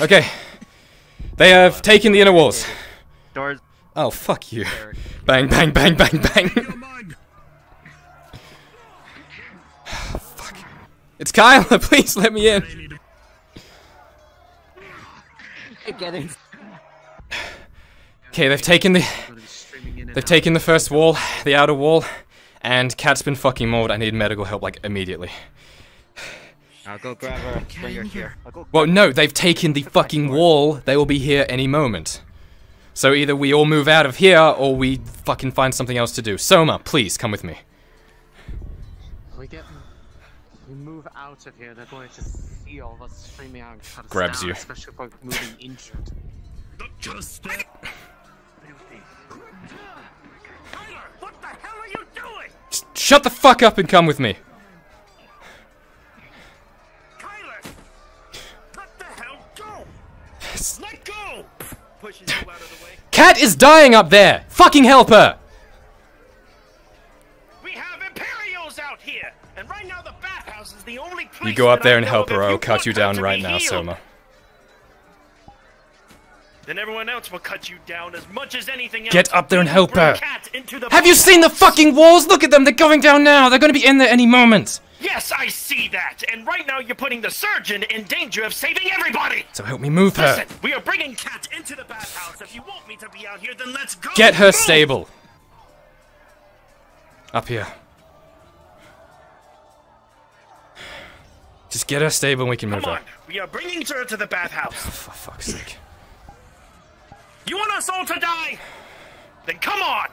Okay. They have taken the inner walls. Doors. Oh, fuck you. Bang, bang, bang, bang, bang. fuck. It's Kyler, please let me in. In. Okay, they've taken the they've taken the first wall, the outer wall, and Cat's been fucking mauled. I need medical help like immediately. I'll go grab her. Bring her here. I'll go. Well, no, they've taken the fucking wall. They will be here any moment. So either we all move out of here or we fucking find something else to do. Soma, please come with me. We get, we move out of here. They're going to see all of us streaming out and shut us Grabs down, you. especially if we're moving injured. Just What the hell are you doing? Just shut the fuck up and come with me. Cat is dying up there. Fucking help her. We have Imperials out here! And right now the bathhouse is the only place You go up there and help her. if I'll cut you down right now, healed. Soma. Then everyone else will cut you down as much as anything else. Get up there and help her. Kat into the Have you seen the fucking walls? Look at them. They're going down now. They're going to be in there any moment. Yes, I see that. And right now you're putting the surgeon in danger of saving everybody. So help me move her. Listen, we are bringing Kat into the bathhouse. If you want me to be out here, then let's go. Get her Move! stable. Up here. Just get her stable and we can move Come her. on, we are bringing her to the bathhouse. Oh, for fuck's sake. You want us all to die? Then come on.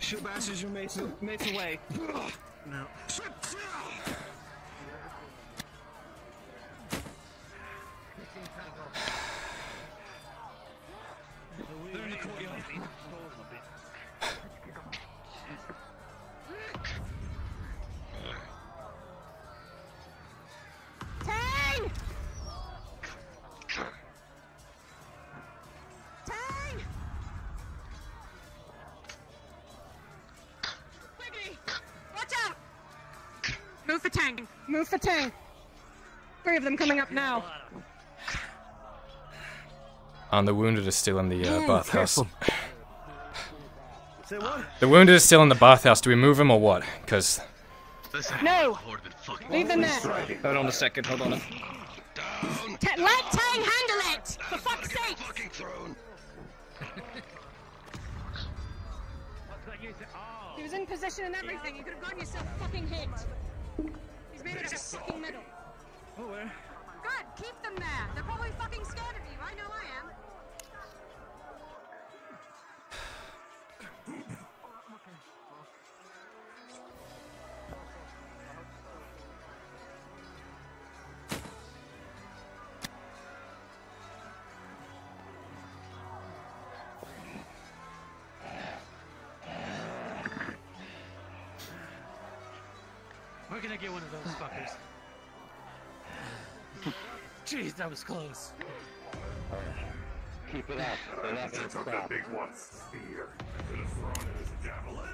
Shoot bashes your mates, mates away. No. Move for Tang! Move for Tang! Three of them coming up now. And the wounded is still in the uh, Yeah, bathhouse. Careful. Say what? The wounded is still in the bathhouse. Do we move him or what? Because No! Leave them there! Hold on a second. Hold on. A... Ta- let Tang handle it! For fuck's sake! He was in position and everything. You could have gotten yourself fucking hit. He's made out of fucking metal. Oh, where? Good, keep them there. They're probably fucking scared of you. I know I am. Gonna get one of those fuckers. Jeez, that was close. Keep it up. They're not gonna stop. big one spear. Could have thrown it as a javelin.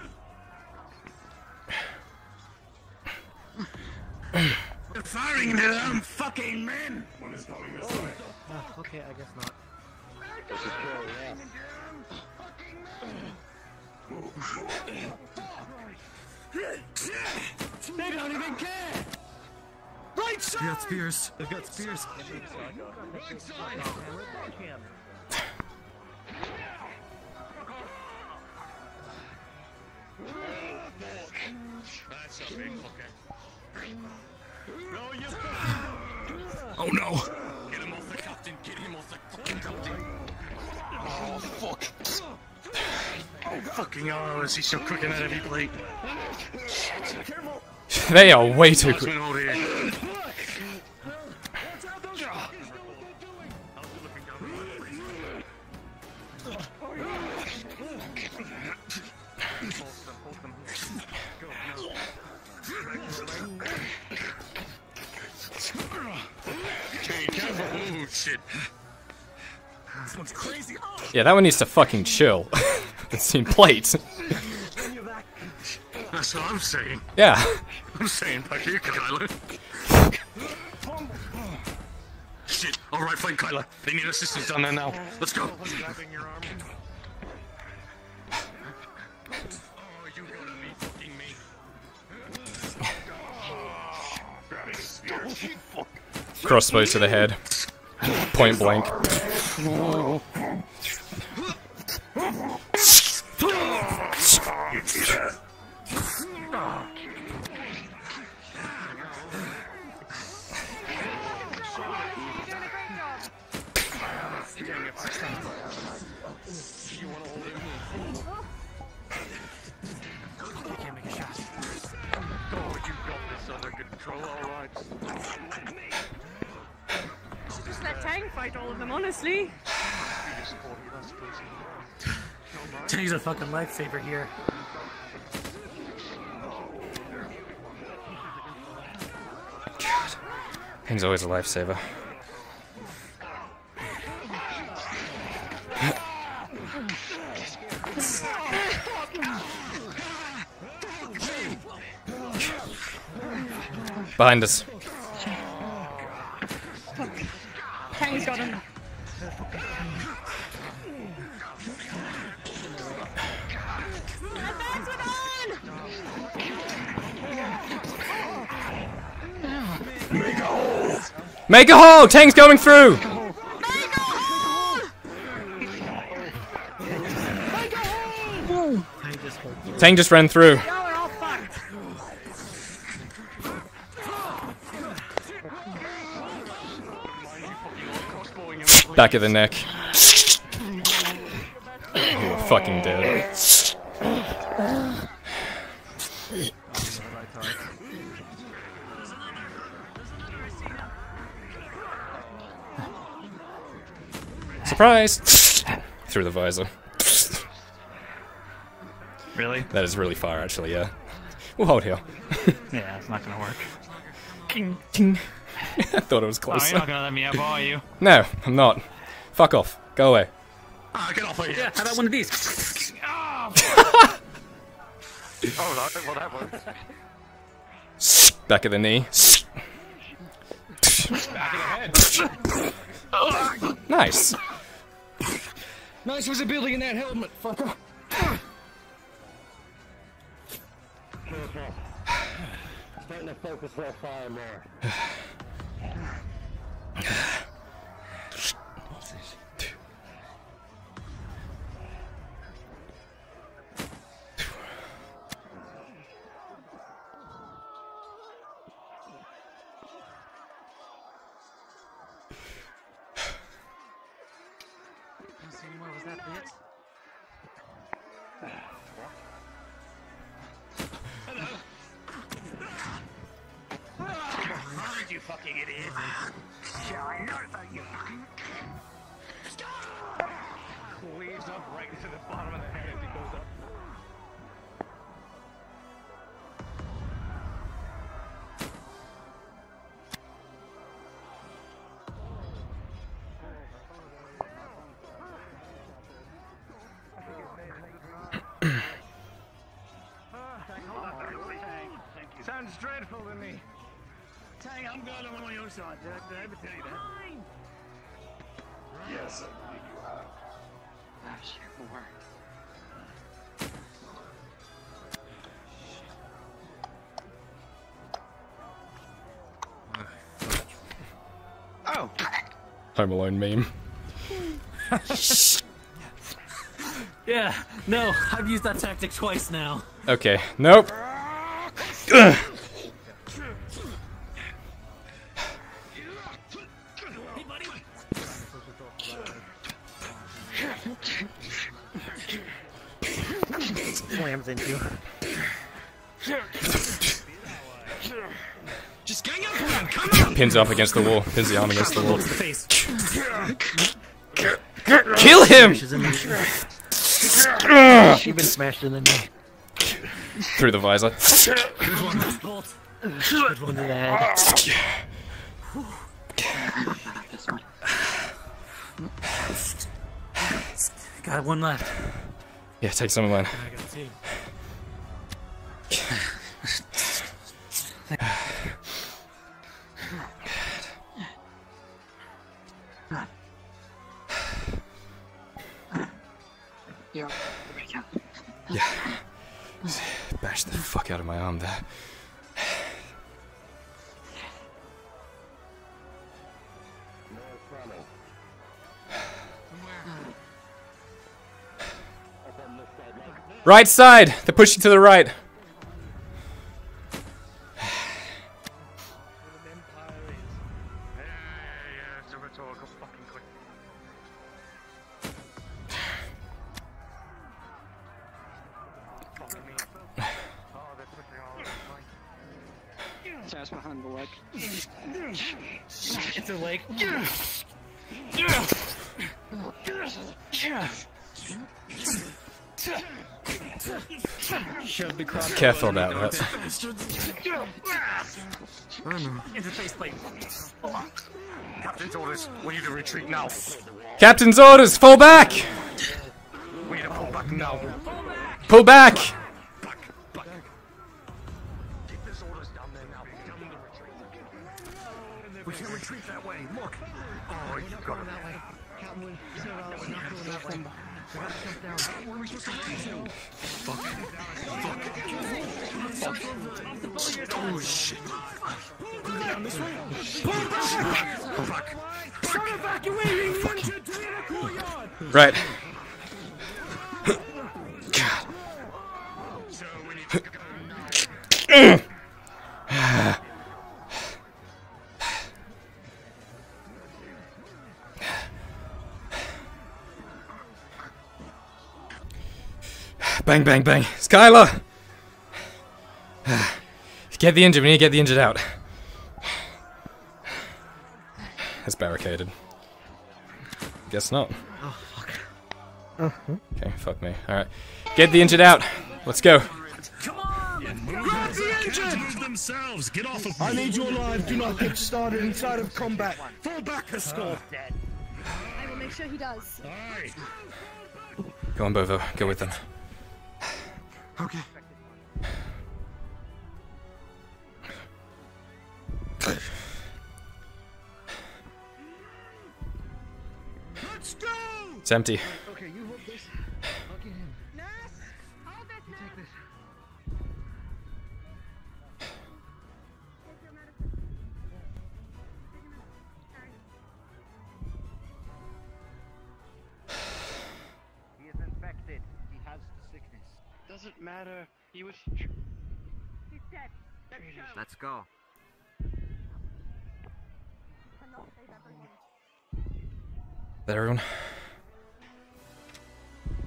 They're firing into them fucking men! One is coming this way. Ah, okay, I guess not. This is true, yeah. They don't even care! Right side! They got spears. They've got spears. Right side! That's a big fucker. No, you Oh no! Get him off the captain! Get him off the fucking captain! Oh, fuck. Oh, fucking hell, is he so quick in that heavy plate? They are way too quick. Swing over here. Okay, careful! Shit! This one's crazy. Yeah, that one needs to fucking chill. it's in plate. That's what I'm saying. Yeah. I'm saying here, Kyler. Shit. All right, fine, Kyler. They need assistance down there now. Let's go. Grabbing your arm. You gotta be fucking me. Grabbing his spear. Crossbow to the head. Point blank. Honestly. Tang's a fucking lifesaver here. He's always a lifesaver. Behind us. Tang's got him. Make a hole! Tang's going through! Tang just ran through. Back of the neck. You're fucking dead. Surprise! Through the visor. Really? That is really far, actually, yeah. We'll hold here. Yeah, it's not gonna work. Ting. I thought it was Oh, you're not gonna let me up, are you? No, I'm not. Fuck off. Go away. Ah, get off of here. Yeah, how about one of these? Oh, that, well, that works. Back of the knee. Nice. Nice visibility in that helmet, fucker. Starting to focus their fire more. On your side. Did I, did I ever tell you that? Yes, I believe you have. Ah, shit, more. Oh, Home Alone meme. Yeah, no, I've used that tactic twice now. Okay. Nope. come on! Pins up against the wall. Pins the arm against the wall. Kill him! She's She's been smashed in the knee. Through the visor. Good one to the head. This one. Got one left. Yeah, take some of mine. I got two. You're Yeah. Bash the fuck out of my arm there. Right side! They're pushing to the right. The crowd. Careful about that. Into faceplate. Captain's orders. We need to retreat now. Captain's orders, fall back! We need to pull back now. Pull! Back, Right. So we need to go. Bang, bang, bang. Skylar! Get the injured, we need to get the injured out. It's barricaded. Guess not. Oh, Okay, fuck me. Alright. Get the engine out. Let's go. Move themselves. Get off of me. I need your lives. Do not get started inside of combat. Fall back, Haskell. I will make sure he does. Aye. Go on, Bovo. Go with them. Okay. Let's go. It's empty. Matter. He was. He's dead. Let's go. Let's go. Everyone. That everyone?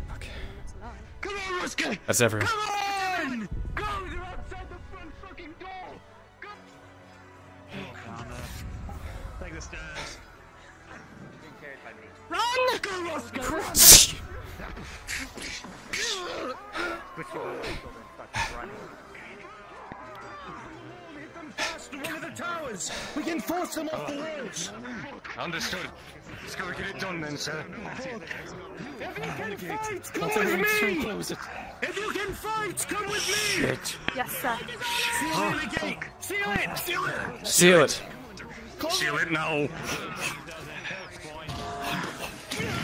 Fuck. That's. Come on, Ruska. That's everyone. Come on. Go. They're outside the front fucking door. Go. Take the stairs. Being carried by me. Run! Go, Ruska. Put We can force them off the walls. Understood. Let's go get it done then, sir. If you can fight, come with me. If you can fight, come with me. Yes, sir. Seal the gate. Seal it. Seal it. Seal it. Seal it now.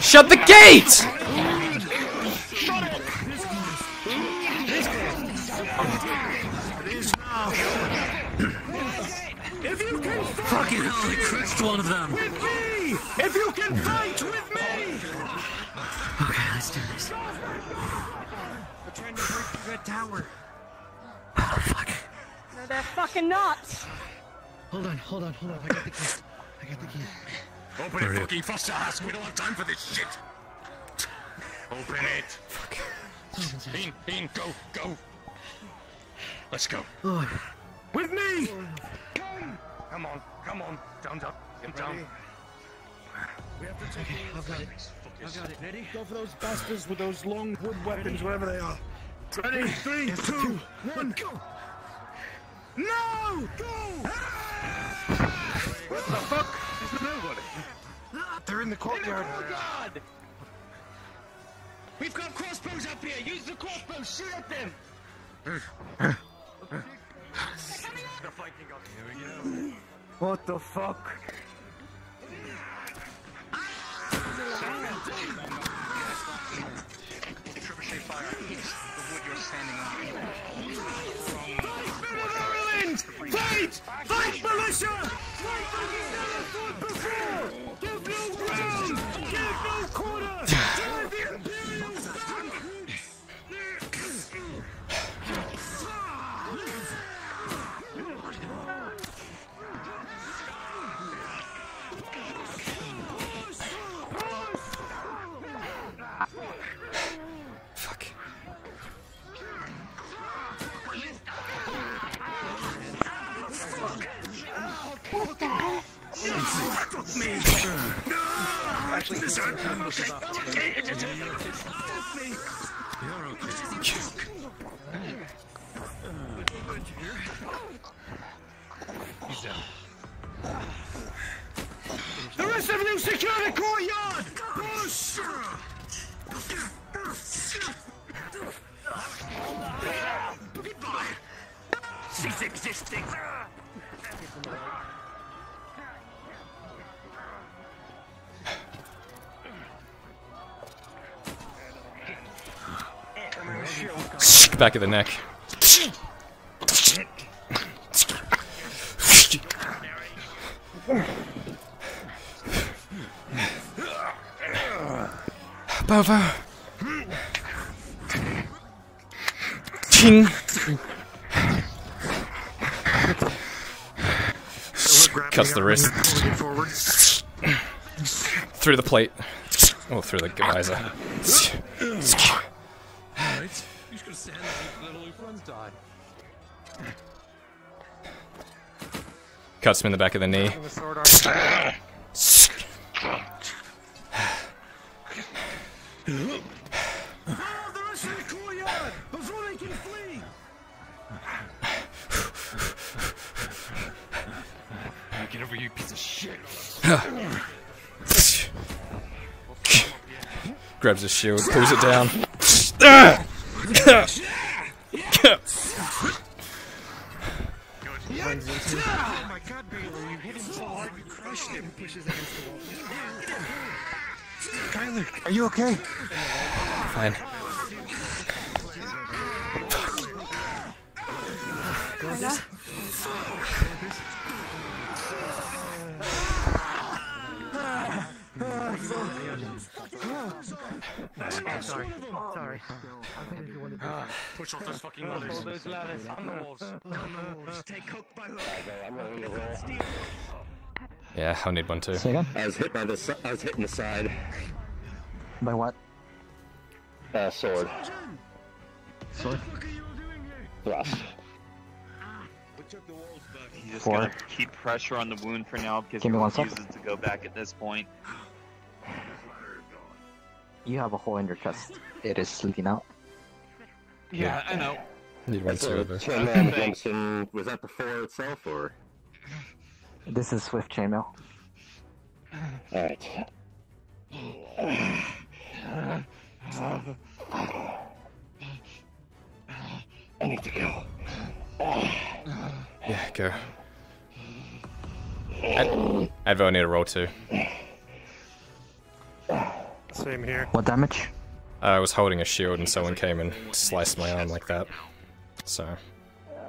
Shut the gate! If you can fight Fucking hell, I crushed one of them. with me. If you can fight with me. Okay, let's do this. We're trying to break the red tower. Oh, fuck. No, they're fucking not. Hold on, hold on, hold on. I got the key. I got the key. Open it fucking fast ass. We don't have time for this shit. Open it. Fuck. In, in, go, go. Let's go. With me. Come on, come on. Down, down, down, down. We have to take I've got it. I've got it. Ready? Go for those bastards with those long wood weapons, whatever they are. Ready? Three, two, one, go! No! Go! What the fuck? There's nobody. They're in the courtyard. Oh god! We've got crossbows up here. Use the crossbows. Shoot at them. What the fuck? Trebuchet fire hits the wood you're standing on. Maryland! Fight! Fight, militia! The rest of you secure the courtyard! Push! Cease existing! Back of the neck. Bova. Ching. Cuts the wrist. Through the plate. Oh, through the visor. You just gotta stand there little friends died. Cuts him in the back of the knee. The sword arm. Fire the rest of the courtyard before they can flee! Get over you piece of shit. Grabs his shield, pulls it down. My god, Baylor, you hit him so hard you crushed him. Pushes against the wall. Kyler, are you okay? Fine. Sorry. Sorry. Push off those fucking ladders. those ladders on the walls. Take coke by hook. I'm gonna need a roll. Yeah, I'll need one too. Say again? I was hit by the. I was hit in the side. By what? Uh, sword. Sword? Thrust. You just Four. gotta keep pressure on the wound for now because Give he me refuses to go back at this point. You have a hole in your chest. It is leaking out. Yeah, I know. Need one So, too of this. Chainman Clemson, was that the before itself or? This is Swift Chainmail. Alright. I need to go. Yeah, go. I'd, I'd need a roll too. Same here. What damage? I was holding a shield and someone came and sliced my arm like that. So,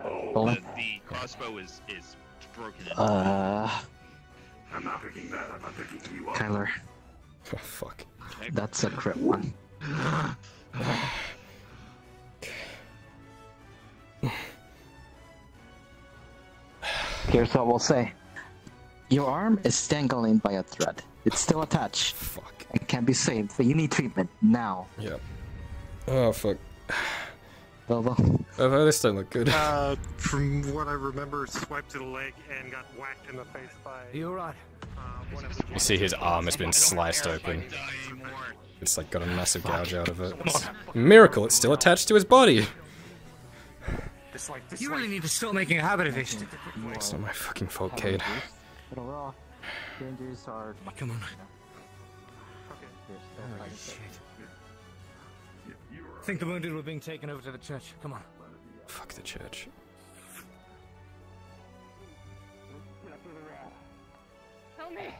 Roll. The, the crossbow is is broken. Uh, I'm not picking that. I'm not picking you up. Kyler, oh, fuck. that's a crit one. Here's what we'll say. Your arm is dangling by a thread. It's still attached. Fuck. It can be saved, but you need treatment now. Yeah. Oh, fuck. Bobo. Oh, this don't look good. Uh, from what I remember, swiped to the leg and got whacked in the face by. You right? Uh, one of the You see his arm has been sliced open. It's like got a massive gouge out of it. It's miracle, it's still attached to his body. Dislike, dislike. You really need to stop making a habit of it. It's not my fucking fault, Cade. But overall, the injuries are. I think the wounded were being taken over to the church. Come on. Fuck the church. Help me.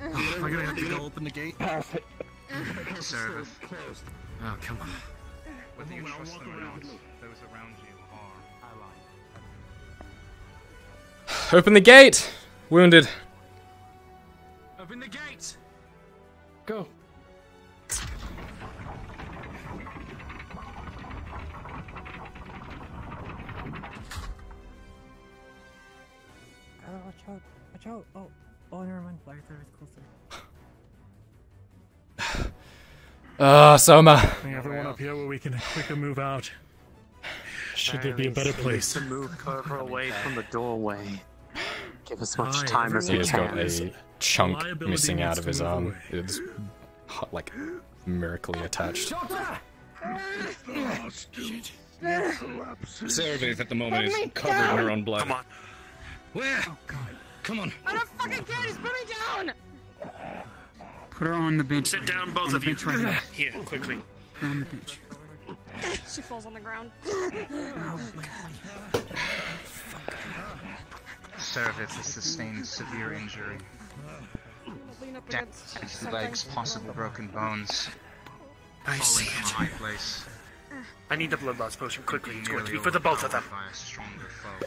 Am I gonna have to go open the gate? Service. Closed. Oh, come on. Whether you trust them or not, those around you are allies. Open the gate! Wounded. Open the gate! Go. Oh, watch out. Watch out. Oh, oh, never mind. Fire service closer. Ah, Soma. We have one up here where we can we can move out. Should there be a better place? To move further away from the doorway. Give as much Aye, time as we He's got a chunk Liability missing out of his arm. away. It's h- like miraculously attached. Seraph at the moment is me covered in her own blood. Come on. Where? Oh, Come on. I don't fucking care. Just put me down. Put her on the bench. Sit down, both the of you. bench right now. Here, quickly. Put on the bench. She falls on the ground. Oh, Service has sustained severe injury. Lean up Damage against to the legs, possible broken bones. I see it. high place. I need the blood loss potion quickly. It's going to be Nearly for the both of them. overpowered By a stronger foe.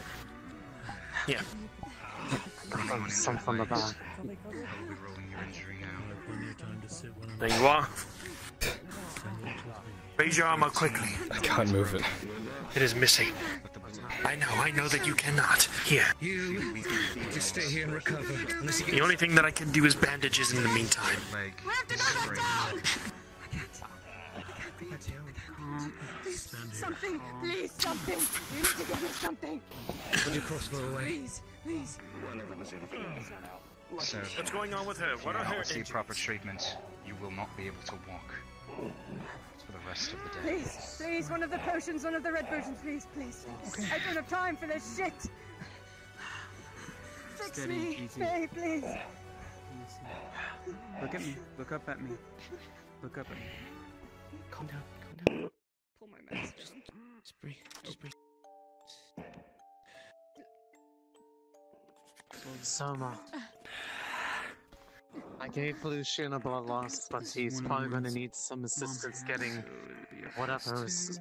Yeah. Oh, some from the back. Probably cover. Probably rolling your injury now. There you are. Raise your armor quickly. I can't move it. It is missing. I know, I know that you cannot. Here. You just stay here and recover. Unless you get The only thing that I can do is bandages in the meantime. Leg. We have to go back down. Something, please, something. You need to give me something. put your crossbow away. Please, please. Service. What's going on with her? What are If you her don't receive injuries? proper treatment, you will not be able to walk for the rest of the day. Please, please, one of the potions, one of the red potions, please, please. Okay. I don't have time for this shit. Fix Steady, me, easy. Faye, please. Look at me. Look up at me. Look up at me. Calm down. Calm down. Pull my mask. Just breathe. Just breathe. Soma. I gave Lucian a blood loss, but he's probably going to need some assistance getting so it'd be a whatever is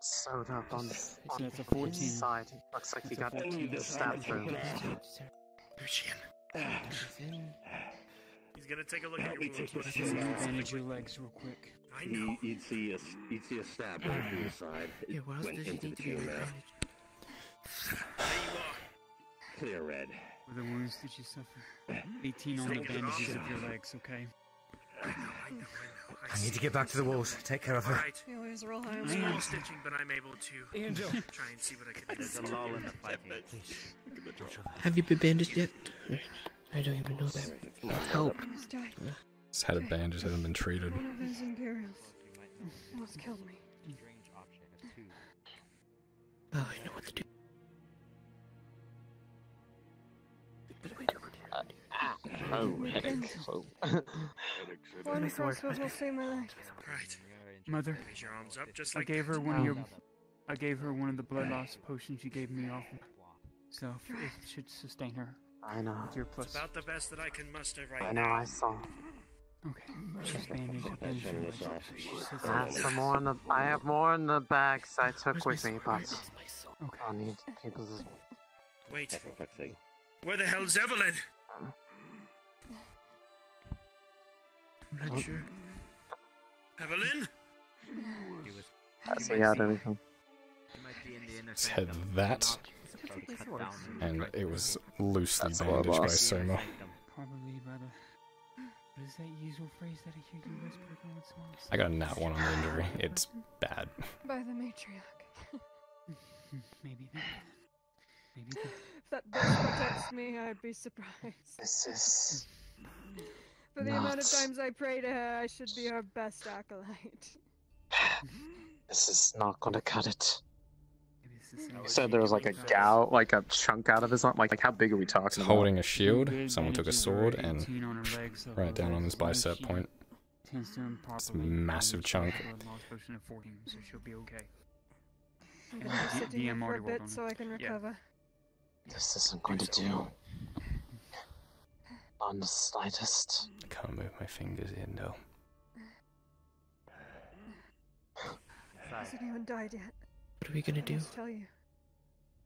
sewed up on, It's on a- it's a his 14. side. Looks like he It's a got 14. stabbed through. Lucian. Everything. He's gonna take a look at your wounds. Just bandage your legs real quick. I know. You, would see a you'd see a stab right through the side. Yeah, what else does he need to be tumor. bandaged? Clear red. With the wounds that you suffer. 18 on the bandages of your legs, okay? I know, I know, I know. I need to get back to the walls. Take care of her. Alright. The always roll high on Small stitching, but I'm able to Angel. try and see what I can do. There's a lull in the fighting. Have you been bandaged yet? I don't even know that. Help. Just had a bandage, hasn't been treated. One of his Imperials almost killed me. Oh, I know what to do. Oh, headache. Oh. One crossbow will save my life. Right. Mother, Raise your arms up just I like gave her one of your. Oh. I gave her one of the blood loss potions you gave me off. So it should sustain her. I know. With your It's plus. about the best that I can muster right I know, now. I saw. Okay. She's bandaged. bandaged her legs. She says I have some more in the. I have more in the bags I took with me, but Okay. I'll need people's. Wait, For fuck's where the hell's Evelyn? Um, I'm not sure. Evelyn? So yeah, there we go. Said that, and it was loosely That's a lot of bandaged by loss. Soma. Probably by the. What is that usual phrase that I hear you whisper every once in a while? I got a nat one on the injury. It's bad. By the matriarch. Maybe that. Maybe that. If that protects me, I'd be surprised. This is. For the amount of times I pray to her, I should be her best acolyte. This is not gonna cut it. Maybe You said there was like a that- gout, like a chunk out of his arm. Like, like how big are we It's talking about? holding a shield. Someone took a sword and 18 on her legs, so right down on his as long as bicep point. Tends. It's a massive chunk. blood loss potion at 14, so she'll be okay. I'm gonna be D- sitting here DM for already a worked bit on it. so I can recover. This isn't going to do. On the slightest. I can't move my fingers in though. Hasn't even died yet. What are we gonna I do? tell you.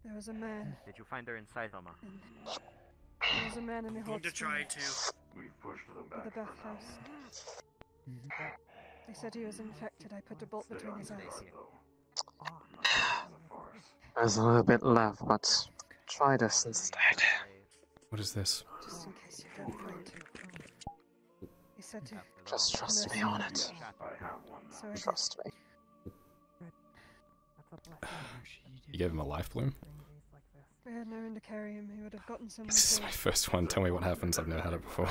There was a man. Did you find her inside, Mama? There was a man in the hot to try springs to. with a bathhouse. They said he was infected. I put a bolt between his eyes. There's a little bit left, but try this instead. What is this? Just in case He said to. Just trust me on it. So Trust me. You gave him a life bloom? If I had known to carry him, he would have gotten some. This is my first one. Tell me what happens. I've never had it before.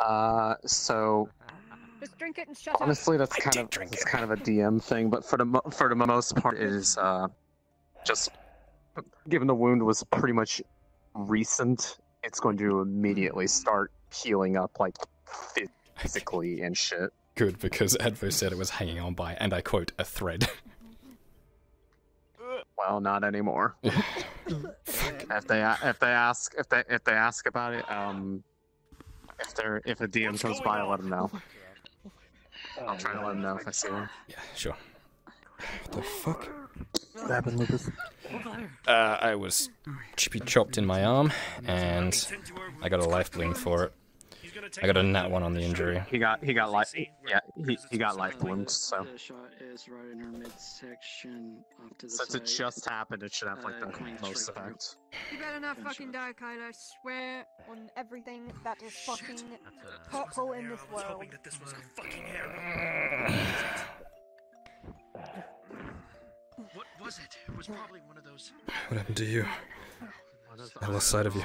Uh, so Just drink it and shut honestly, up. that's kind of that's kind of a DM thing, but for the mo- for the most part, it is uh just given the wound was pretty much recent. It's going to immediately start healing up like physically and shit. Good, because Advo said it was hanging on by, and I quote, a thread. Well, not anymore. if they if they ask if they if they ask about it, um, if they're if a DM comes by, I'll let them know. I'll try to let them know if I see them. Yeah, sure. What the fuck? What happened, Lucas? Uh, I was chippy chopped in my arm, and I got a life bloom for it. I got a nat one on the injury. He got he got life. Yeah, he, he got life bloomed. So The shot is right in her midsection off to the since side. it just happened, it should have like Uh, the most effect. You better not fucking die, Kyle. I swear on everything that is fucking purple in this world. that this was a fucking hair. What was it? It was probably one of those. What happened to you? I lost sight of you.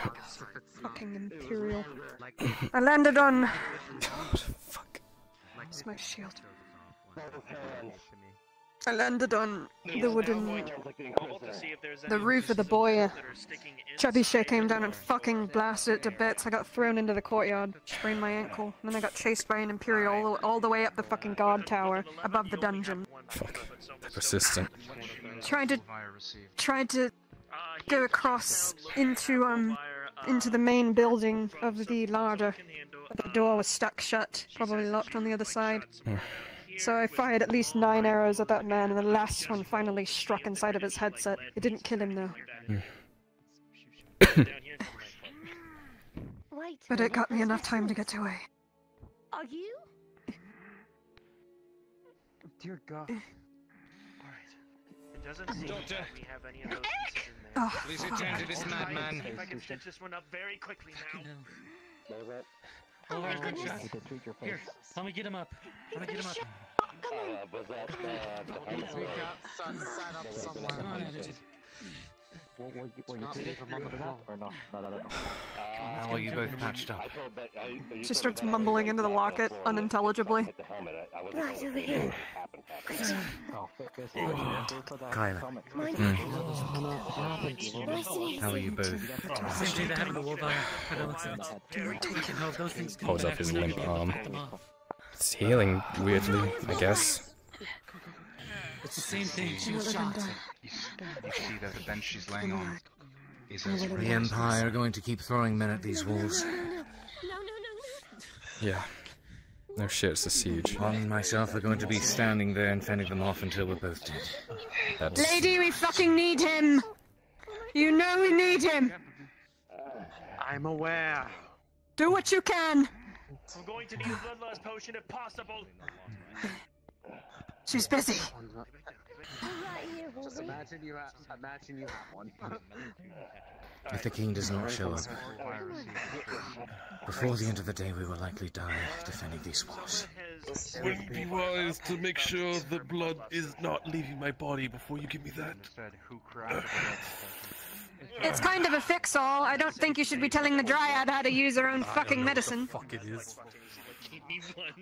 Fucking Imperial. I landed on. God, fuck. It's my shield. I landed on the wooden. The roof of the boiler. Trebuchet came down and fucking blasted it to bits. I got thrown into the courtyard, sprained my ankle. And then I got chased by an Imperial all the, all the way up the fucking guard tower above the dungeon. They're persistent. Tried to tried to go across into um into the main building of the larder. The door was stuck shut, probably locked on the other side. So I fired at least nine arrows at that man, and the last one finally struck inside of his headset. It didn't kill him though, Wait. but it got me enough time to get away. Are you? Dear God. Alright. It doesn't seem Doctor. that we have any of those pieces in there. Oh, Please fuck. attend to this I'll try and madman. see if I can stitch this one up very quickly now. Oh my Alright, goodness. Here, let me get him up. Let me get him up. How are you both patched up? She starts mumbling into the locket unintelligibly. Right over here. Kyler, Nice and easy. how are you both? Same thing that happened to Wolfire. By the looks of it. No, those things come Holds up his limp arm. cut them off. It's healing weirdly, I guess. It's the same thing. She was shot. Die. You see that the bench she's laying on is as The Empire are going to keep throwing men at these walls. No, no, no, no, no. Yeah. No shit, it's a siege. One and myself are going to be standing there and fending them off until we're both dead. That's Lady, we fucking need him! You know we need him! Uh, I'm aware. Do what you can! I'm going to need a blood loss potion if possible. She's busy. Just imagine you have, imagine you have one. If the king does not show up, before the end of the day, we will likely die defending these walls. Would it be wise to make sure the blood is not leaving my body before you give me that? It's kind of a fix-all. I don't think you should be telling the Dryad how to use her own fucking medicine. fuck it is.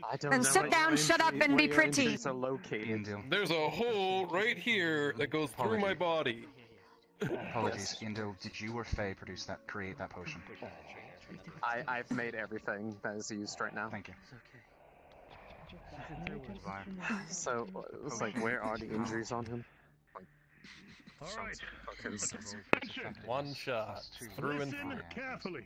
I don't Then know sit down, shut up, and be pretty. injuries are located. There's a hole right here that goes through my body. Apologies, Indo. Did you or Faye produce that, create that potion? I, I've made everything that is used right now. Thank you. So, it's like, where are the injuries on him? All right. One shot, through and Listen through. carefully.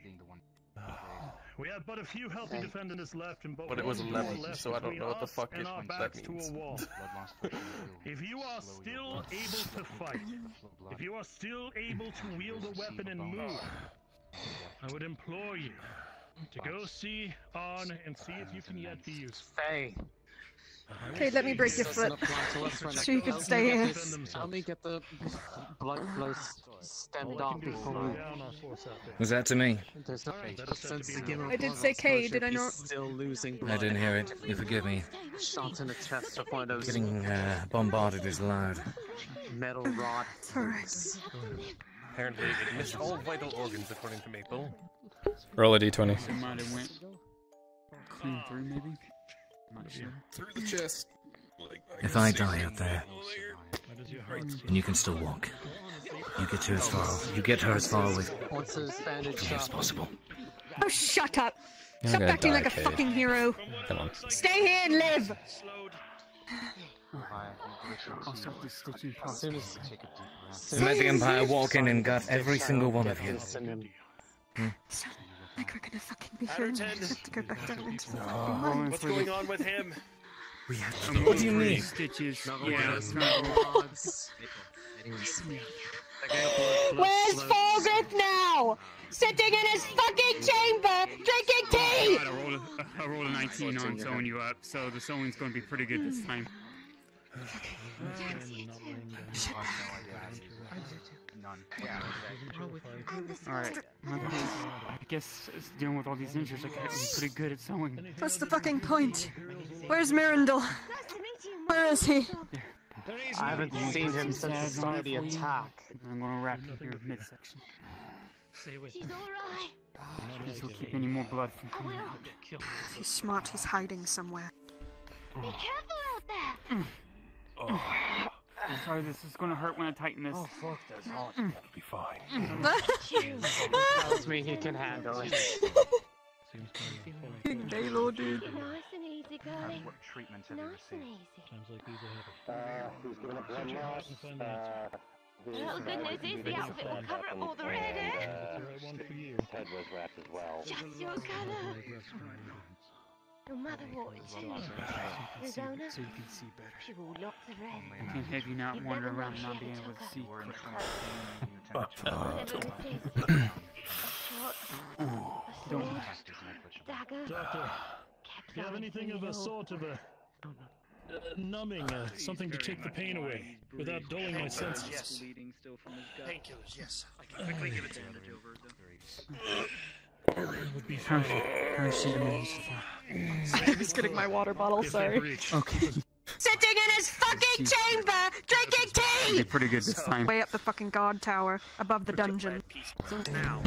We have but a few healthy defenders left, and But it was one 11, left so I don't know what the fuck and it- our that means. To a wall. if you are still able to fight, if you are still able to wield a weapon and move, I would implore you to go see on and see if you can yet be useful. Faye. Okay, let me break your foot. So you can stay here. Let me get the blood flow stemmed off before we. Was that to me? There's no sense to give him I did say K, did I not? Still losing blood. I didn't hear it. You forgive me. Shots in the chest of one of those Getting uh, bombarded is loud. metal rod. Alright. Apparently, it missed all vital organs, according to Maple. Roll a d20. It might have went clean through, maybe. I'm not sure. Through the chest. Like, If I die out there, and you can still walk, you get to as far. You get her as far away What's his bandage from me as possible. Oh, shut up! You're Stop acting die, like a Kay. fucking hero. Come on. Stay here and live! I'll the stitching As process. soon as. So let the Empire walk in and gut every single one of you. Like we're gonna fucking be here and we have to go back down into the fucking mine. What's for going on with him? We have I'm What do you mean? Stitches. Another Yeah, one of it's those not metal rods. Anyways. Where's Fulgriff now? Sitting in his fucking chamber, drinking tea! I rolled a, I rolled a 19 on sewing you up, so the sewing's going to be pretty good this time. Alright, I guess dealing with all these injuries, I I'm pretty good at sewing. What's the fucking point? Where's Mirandel? Where is he? I haven't seen him since the start of the attack. I'm gonna wrap you here midsection. She's alright. This will keep any more blood from coming out. He's smart, he's hiding somewhere. Be careful out there. Mm. Oh, Sorry, this is gonna hurt when I tighten this. Oh, fuck this. Oh, Mm. be fine. Tells me he can handle it. King Daylor, dude. Nice and easy, girlie. What treatment have Nice you and received? easy. Sounds like he's ahead. Uh, who's doing a blood loss? Uh, Well, good news is the outfit will cover up all the red, eh? Head was wrapped as well. Just your colour. No matter what, too. Arizona, So you can see better. she wore lots of red. I can't have you not You've wandering around known and not being able to see. her. quickly. Whatever this is. A shot, a Don't- sword, dagger. Doctor, do you have anything of a sort of a uh, numbing, uh, something to take the pain away without dulling my senses? Yes. Painkillers, yes. I can quickly give it to him. Would be How fine. how is she doing? I was getting my water bottle, sorry. breach. Okay, Sitting in his fucking chamber, drinking you're tea! pretty good this time. Way up the fucking guard tower, above the dungeon. Now.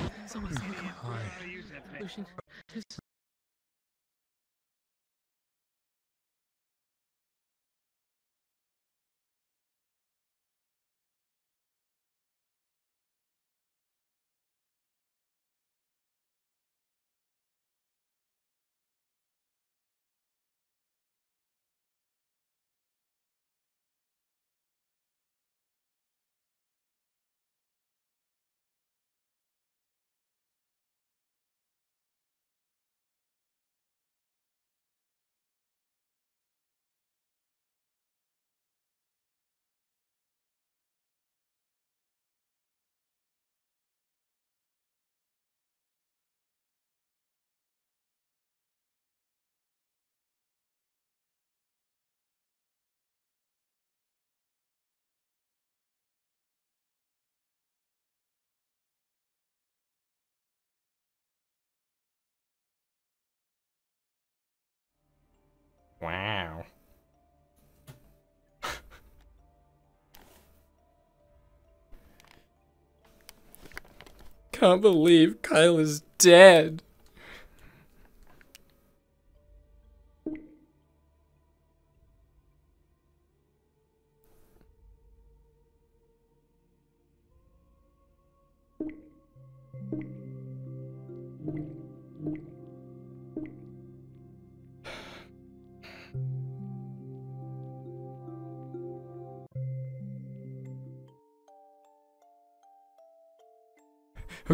Wow. Can't believe Kyle is dead.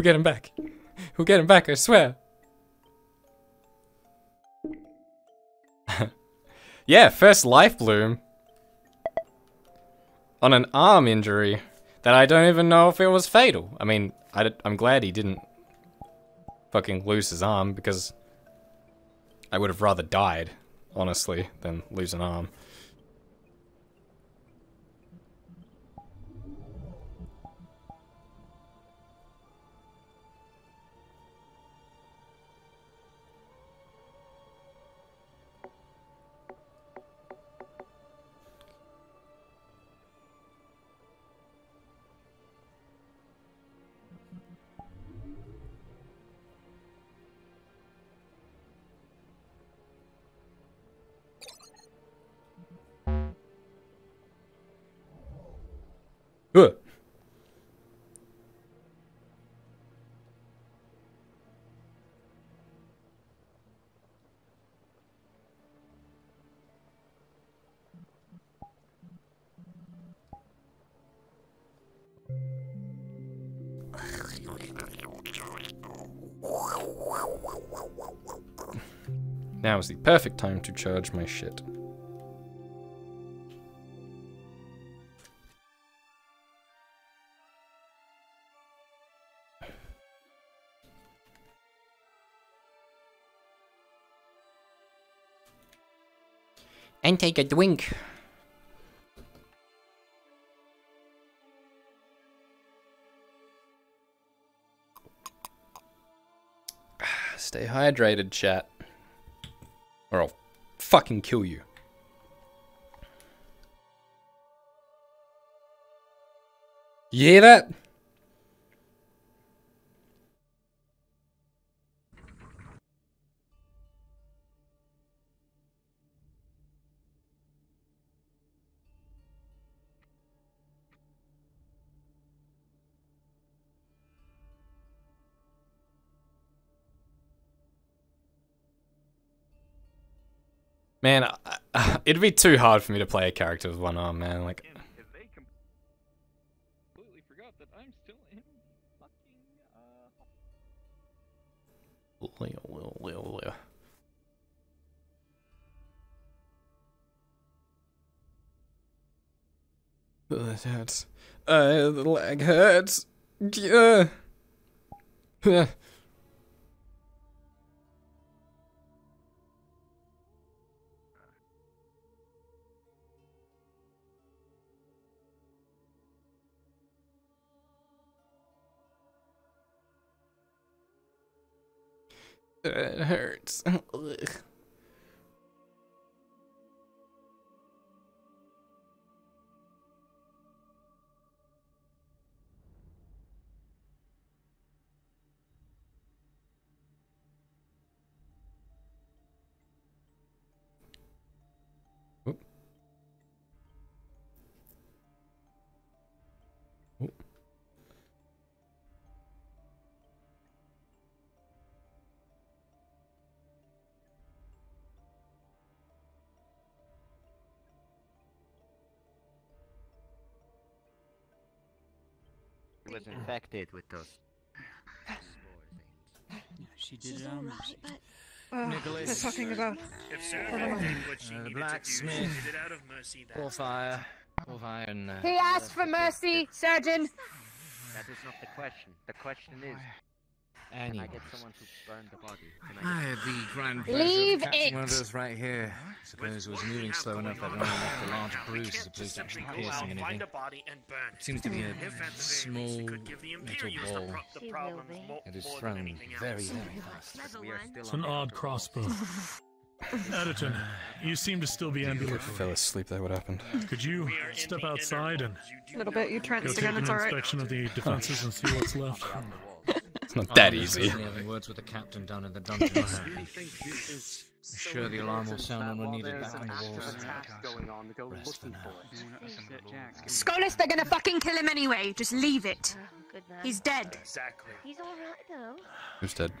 Get him back. We'll get him back, I swear. yeah, first life bloom. On an arm injury that I don't even know if it was fatal. I mean, I, am glad he didn't fucking lose his arm because I would have rather died, honestly, than lose an arm. Now is the perfect time to charge my shit. and take a drink. Stay hydrated, chat. Or I'll fucking kill you. You hear that? Man, I, I, it'd be too hard for me to play a character with one arm, man. Like, completely forgot that I'm still in fucking uh that hurts. Uh, the leg hurts. Yeah. It hurts. was infected with those. She did She's it on alright, mercy. but Nicholas. they're talking about. If Sarah Never did what she Uh, needed blacksmith. to do, she did it out of mercy. Pour That's fire. Pour fire and. Uh, He asked for mercy, Surgeon. That is not the question. The question is, can I Anyone. get someone to burn the body? Can I I had the grand Leave pleasure of catching one of it. those right here. I Suppose it was moving slow enough that it only left a large bruise as opposed to actually go out, piercing find anything. body and burn it. Seems to be a If at the very least small it could give the metal ball. pro- the She will problems be. mo- It is thrown very, else. very fast. clever We are one. still It's an odd crossbow. Editon, you seem to still be If I ambulatory. fell asleep, that would happen. Could you step outside and A little bit. You go tranced again. It's alright. inspection of the defenses and see what's left? It's not oh, that I'm easy. certainly having words with the captain down in the dungeon. I'm sure the alarm will sound when we're needed back on the walls. attack going on. Oh, go Rest for now. for it. Skolis, they're gonna fucking kill him anyway. Just leave it. Oh, Good. He's dead. Exactly. He's alright though. Who's dead?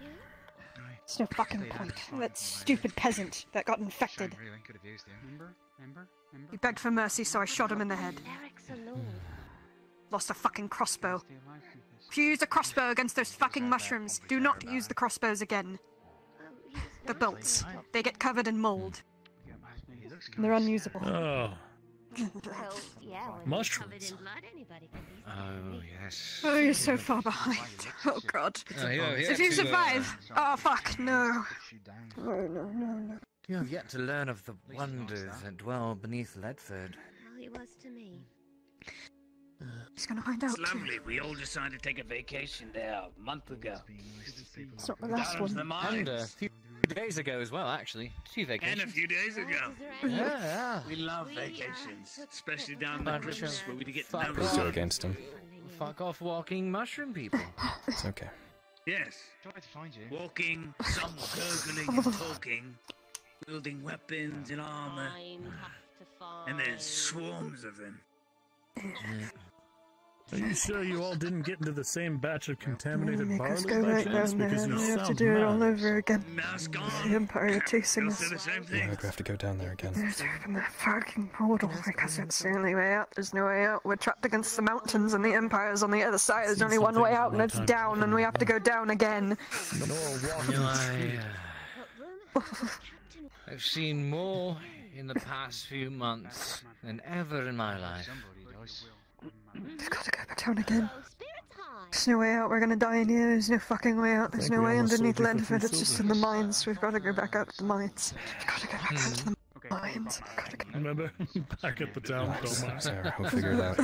There's no fucking point. That stupid peasant that got infected. He begged for mercy, so I shot him in the head. Eric's alone. Lost a fucking crossbow. If you use a crossbow against those fucking mushrooms, do not use the crossbows again. The bolts. They get covered in mold. And they're unusable. Oh. Well, yeah, Mushrooms. Covered in blood, anybody can be Oh, yes. Oh, you're so far behind. Oh god. Oh, yeah, yeah, if you to, uh, survive, oh fuck, no. Oh no, no, no. You have yet to learn of the wonders that dwell beneath Ledford. Well, he was to me. He's gonna find out It's too. lovely. We all decided to take a vacation there a month ago. It's not the last Down to the one. mines. And uh, a few days ago as well, actually. Two vacations. And a few days ago. Yeah, yeah. We love vacations, especially down the Bunch cliffs of where we get to fuck know Please the go against him. Fuck off walking mushroom people. It's okay. Yes. Tried to find you. Walking, some gurgling and talking, wielding weapons and armor, and there's swarms of them. Are you sure you all didn't get into the same batch of contaminated Make barley us go by right chance? down there Because and you we have to sound do it all over again. The Empire are chasing us. say Yeah, thing. we have to go down there again. There's open that fucking portal because it's the only way out. There's no way out. We're trapped against the mountains and the Empire's on the other side. There's only one way out and it's down and we have to go down again. You know, I, uh, I've seen more in the past few months than ever in my life. We've got to go back down again. There's no way out. We're gonna die in here. There's no fucking way out. There's no way underneath sold you Lenford. It's just in the mines. We've got to go back out to the mines. We've got to go back out to the mines. We've got to go. Remember? Back at the town, Sarah, we'll figure it out.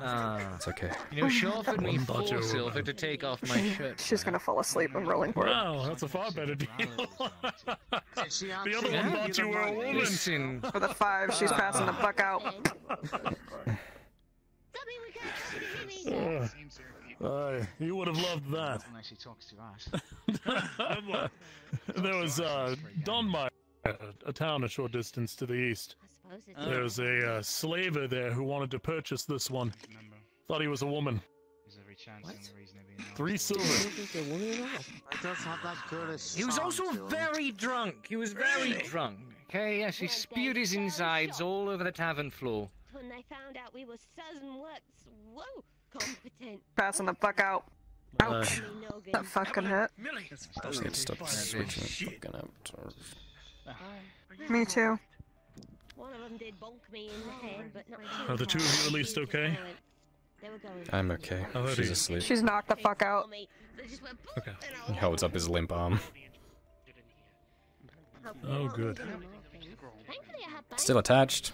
Ah, It's okay. you know, she offered me One four silver to take off my shirt. She's gonna fall asleep. I'm rolling for it. Wow, that's a far better deal. the other one Yeah. thought you were a woman. For the five, she's passing the fuck out. Uh, you would have loved that. Unless he talks to us. there was uh, Donmire, a, a town a short distance to the east. There was a uh, slaver there who wanted to purchase this one. Thought he was a woman. There's every chance and reason to be an Three silver. It does have that goodish he was sound also to it. very drunk. He was very drunk. Okay, yes, he spewed his insides all over the tavern floor. When they found out we were Southern works, whoa, competent. Passing the fuck out. Ouch. That fucking hurt. Just need to stop switching it fucking out. Me too. One of them did bonk me in the head, but not Are the two of you at least okay? They were going. I'm okay. Oh, She's is- asleep. She's knocked the fuck out. They just went Okay. He holds up his limp arm. Oh, good. Oh, Thankfully, I had Still attached.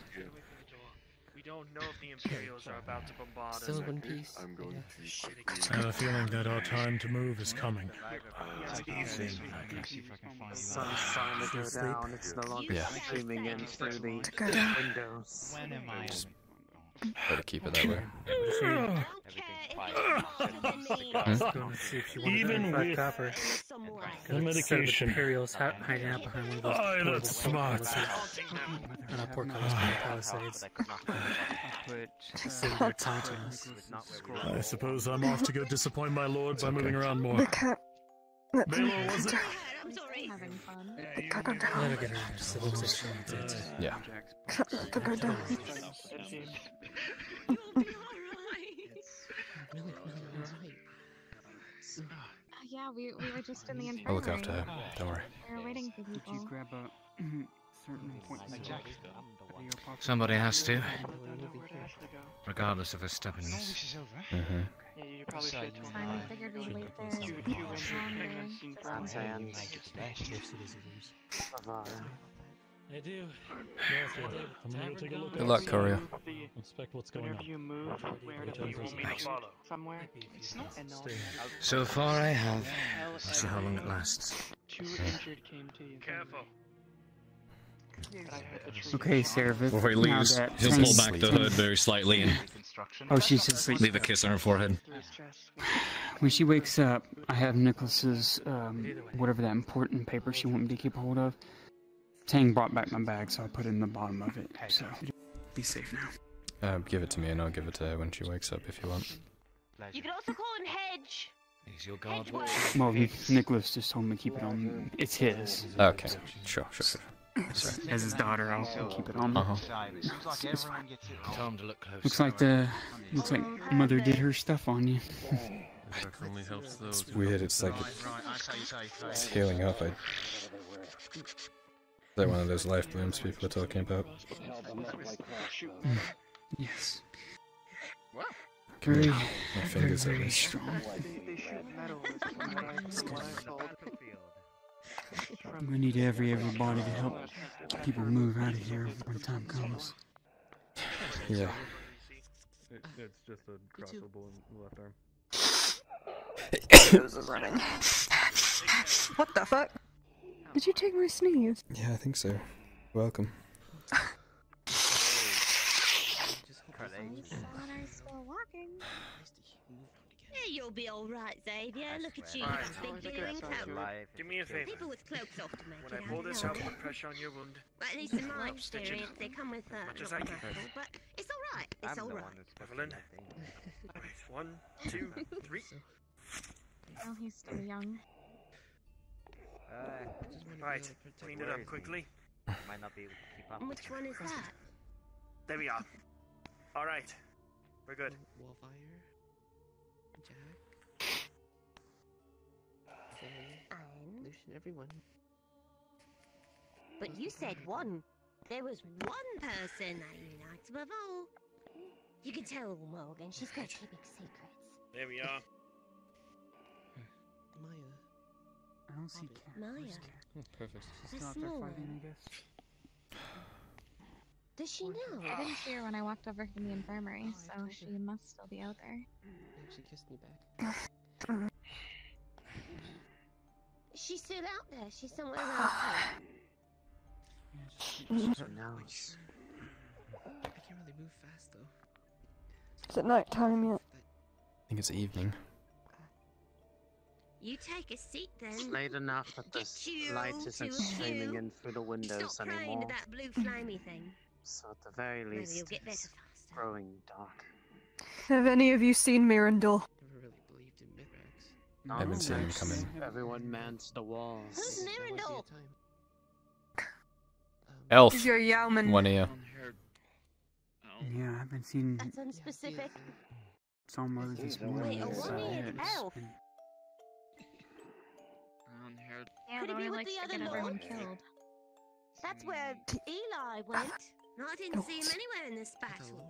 We don't know if the Imperials are about to bombard us. Still in one piece. I'm going I have a feeling that our time to move is coming. The sun's starting to go down. It's no longer Yeah. streaming in through the windows. When am I? Better keep it that way. Even with the medication. Imperials hi- hiding out behind one of those. Aye, that's smart. And our portcullis behind palisades. Save your time us. I suppose I'm off to go disappoint my lord by moving around more. We can't. Baylor, was it? I'm sorry. Having fun. We can't go down. Never get around to civilization. Yeah. Can't let them go down. Uh, yeah, we, we were just in the I'll infirmary. look after her. Don't worry. We were waiting for Could you grab a certain appointment? out of your pocket? Somebody has to, regardless of her stubbornness. Mm-hmm. Yeah, you probably should. It's fine, we figured we'd wait there longer. Sans I do. Yes, I do. I'm gonna take a look Good luck, outside. Courier. Inspect what's going on. you move, where do you want me to follow? Somewhere? And no Stay. So far I have. We'll see how long it lasts. Two injured came to you. Careful. Okay, Sarah. Before he now leaves, he'll pull back the hood very slightly and Oh, she's asleep. leave a kiss on her forehead. When she wakes up, I have Nicholas's um, whatever that important paper she wanted me to keep hold of. Tang brought back my bag, so I put it in the bottom of it. So be safe now. Uh, give it to me and I'll give it to her when she wakes up if you want. You could also call him Hedge. Is your guard? Well, Nicholas just told me to keep it on. It's his. Okay, sure, sure, sure. Sorry. As his daughter, I'll I'll keep it on. Uh-huh. It's- it's fine. Tell him to look close. Looks like the looks like mother did her stuff on you. only helps those. It's weird. It's like it's healing up. I, is that one of those life blooms people are talking about? Mm, yes. Very, My fingers very, at very least. strong. We need every everybody to help people move out of here when the time comes. Yeah. It, it's just a crossable in the left arm. Nose is running. What the fuck? Did you take my sneeze? Yeah, I think so. Welcome. Yeah, you'll be all right, Xavier. Look at you, Right. big billowing cloak. Do me a favor. People with cloaks often make When it I pull out, this you out, know. put pressure on your wound. But at least in my Stitch it. experience, they come with uh, Much as not I can. but it's all right. It's all right. Evelyn. Right, one, two, three. Oh, he's still young. Right, clean it up quickly. Might not be able to keep up. Which one is that? There we are. All right, we're good. Wallfire. Jack. And? Lucian, everyone. But you said one. There was one person that you liked above all. You can tell Morgan. She's got keeping secrets. There we are. Maya. I don't see Cat. Maya. Where's Cat? Oh, hmm, perfect. She's The still out there small fighting. I guess. Does she know? I didn't see her when I walked over from the infirmary, oh, so she must still be out there. Yeah, she kissed me back. She's still out there. She's somewhere around here. So nice. I can't really move fast though. Is it night time yet? I think it's evening. You take a seat then. It's late enough that the light isn't streaming in through the windows Stop praying anymore. to that blue flamey thing. So at the very Maybe least, you'll get better it's faster. growing dark. Have any of you seen Mirandol? Never really believed in Mithrax. I haven't seen him come in. Everyone mans the walls. Who's Mirandol? Elf. Is your Yowman? One ear. Yeah, I've been seeing That's unspecific. some others this Wait, morning. a so one-eared it's elf? been- Yeah, Could it be with the other get everyone lords? killed. That's where hmm. Eli went. No, I didn't see him anywhere in this battle.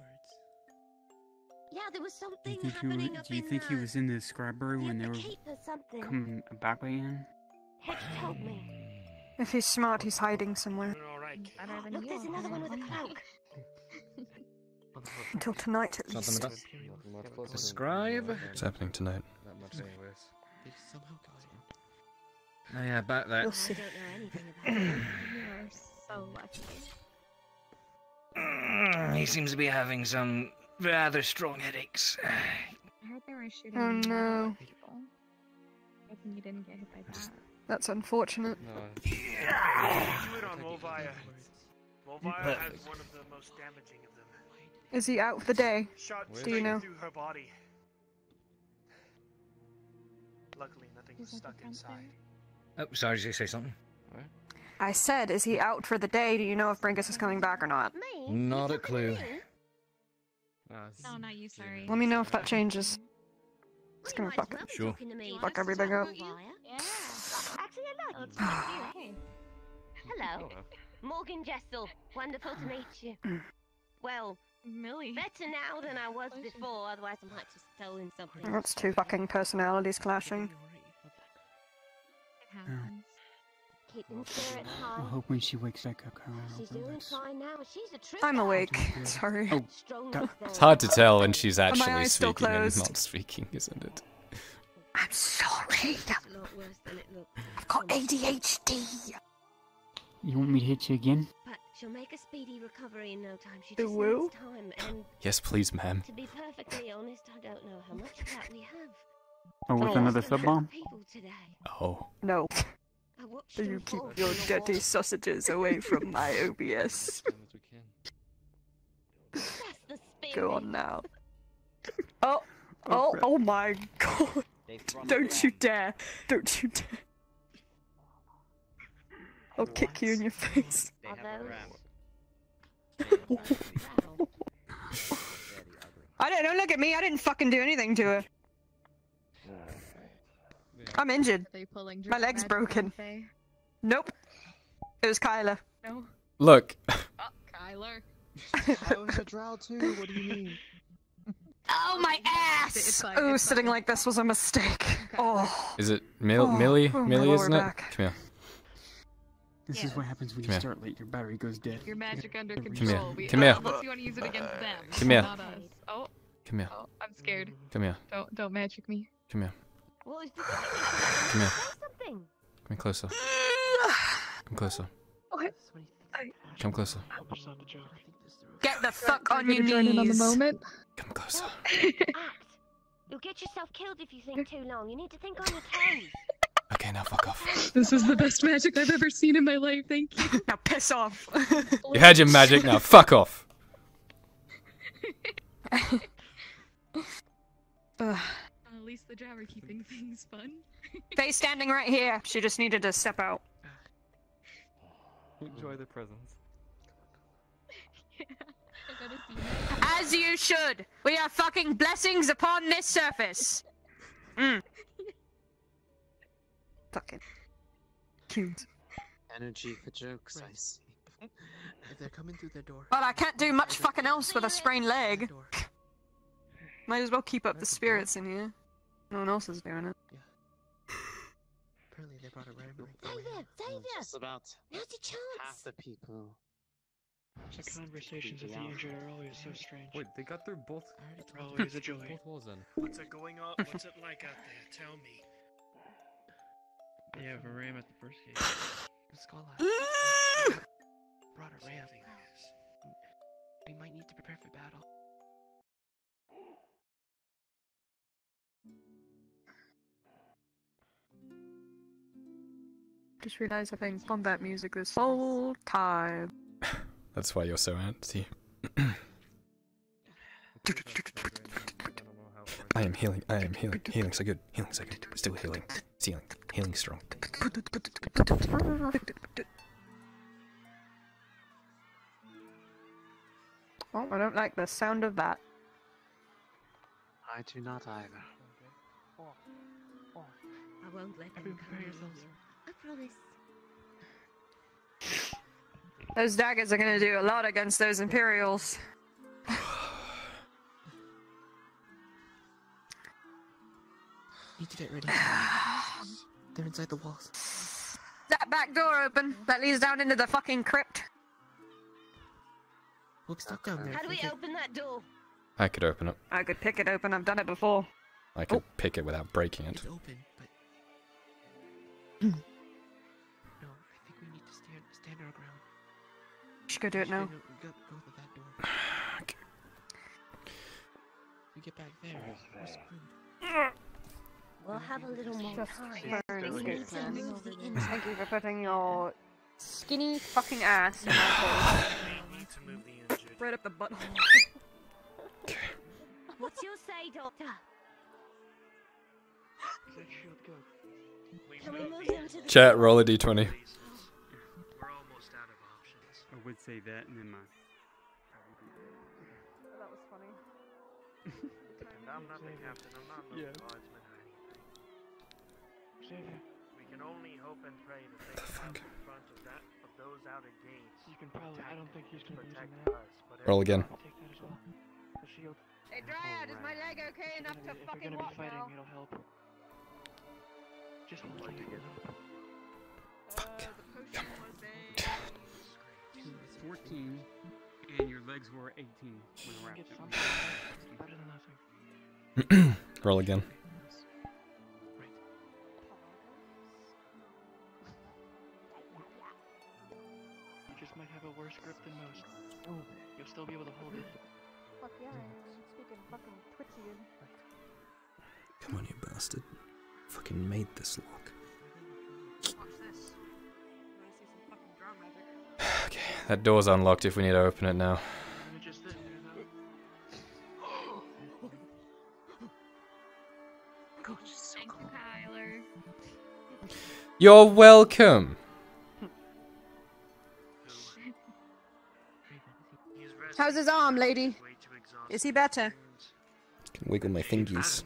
Yeah, there was Do something you think he happening was, up do you in think he uh, was in the scribery when they were something. coming back again? Hedge told me. If he's smart, he's hiding somewhere. All right. Better than Look, there's another one with a cloak. Until tonight, at Something least. about The scribe? What's happening tonight? Not much, anyways. They somehow got him. Oh, yeah, about that. We'll see. I don't know anything about it. You are so lucky. Mm, He seems to be having some rather strong headaches. I heard they were shooting Oh, no. people. Hoping you didn't get hit by that. That's unfortunate. Do it on Molvaya. Molvaya has one of the most damaging of them. Is he out for the day? Shot Do you know? through her body. Luckily, nothing was He's like a stuck inside. Oh, sorry, did you say something? I said, is he out for the day? Do you know if Brinkus is coming back or not? Me? Not a clue. No, not you, sorry. Let me know if that changes. It's Well, gonna you might as fuck, well be it. talking to me. fuck everything up. Yeah. Actually, I like Oh. Hello. Morgan Jessel. Wonderful to meet you. Well, Millie. better now than I was before, otherwise I might have stolen something. That's two fucking personalities clashing. It happens. Keeping spirits Well, high. hope when she wakes back up, Kyle. She's I'll doing that's- fine now. She's a true I'm awake. Sorry. Oh, Strong that- as It's hard to tell when she's actually eyes still speaking and closed? not speaking, isn't it? I'm sorry. It's a lot worse than it looked. I've got ADHD. You want me to hit you again? But she'll make a speedy recovery in no time. She just woo? needs time. And Yes, please, ma'am. to be perfectly honest, I don't know how much of that we have. Oh, with Oh. another sub bomb? Oh. No. I watched You them keep your dirty wall. sausages away from my OBS. That's the spirit. Go on now. Oh, oh, oh, oh my god. Don't you dare! Don't you dare! I'll kick you in your face. I don't don't look at me. I didn't fucking do anything to her. I'm injured. Are you pulling My leg's broken. Nope. It was Kyla. No. Look. Kyler. I was a drow too. What do you mean? Oh my ass! Oh, sitting like this was a mistake. Oh. Is it Mil- Oh, Millie? oh, Millie, lower isn't it? back. Come here. This is what happens when Come you here. start late. Your battery goes dead. Your magic under Come control. here. We, Come uh, here. Unless you want to use it against them. Come here. Not us. Oh, Come here. oh, I'm scared. Come here. Don't don't magic me. Come here. What is this? Come here. Something. Come closer. Come closer. Okay. Come closer. Get the fuck on Ready your to join in on the moment. Come closer. You'll get yourself killed if you think too long. You need to think on your toes. Okay, now fuck off. This is the best magic I've ever seen in my life. Thank you. Now piss off. You had your magic, now fuck off. Ugh. Least the drow are keeping things fun. Faye standing right here. She just needed to step out. Enjoy the presents. I As you should. We are fucking blessings upon this surface. Mm. Fucking cute. Energy for jokes, I see. If they're coming through the door. Well, I can't do much fucking else with a sprained leg. Might as well keep up the spirits in here. No one else is doing it. Apparently they brought a rambling. Xavier, Xavier. Just about Now's the chance. half the people. The conversations with the injured are always so strange. Wait, they got through both. They're always a joy. Both walls then. What's it going on? What's it like out there? Tell me. They have a ram at the first gate. The Scala. brought a ram. We might need to prepare for battle. Just realized I've been combat music this whole time. That's why you're so antsy. I am healing. I am healing. Healing so good. Healing so good. Still healing. Healing. Healing strong. Oh, I don't like the sound of that. I do not either. I won't let them come in. I promise. Those daggers are gonna do a lot against those Imperials. Need to get ready. They're inside the walls. That back door open. That leads down into the fucking crypt. Look stuck down there. How do we Look open that door? I could open it. I could pick it open. I've done it before. I could oh. pick it without breaking it. It's open, but. Should go do it now. Go, go to that door. We get back there. We're screwed. We'll have a little more time. for an We escape need to plan. move the inside. Thank you for putting your skinny fucking ass in my face. We need to move the injured. Right up the butthole. What's your say, Doctor? That shield go. Can we move them to the Chat, roll a d20. Would say that, and then my. That was funny. And I'm not the captain. I'm not the Yeah. guardsman or anything. Xavier, We can only hope and pray that they come in front of that of those outer gates. you can probably. I don't think he's gonna be using protect that. us. But Roll again. I'll take that as well. The shield. Hey, Dryad, is my leg okay enough to If you're fucking gonna be walk fighting, now? it'll help. Just hold on to it. Fuck. Uh, 14, and your legs were 18 when I wrapped Get it. something. It's better than nothing. roll again. You just might have a worse grip than most. You'll still be able to hold it. Fuck yeah, speaking fucking twitchy. Come on, you bastard. Fucking made this lock. Okay, that door's unlocked if we need to open it now. You're welcome. How's his arm, lady? Is he better? I can wiggle my fingies.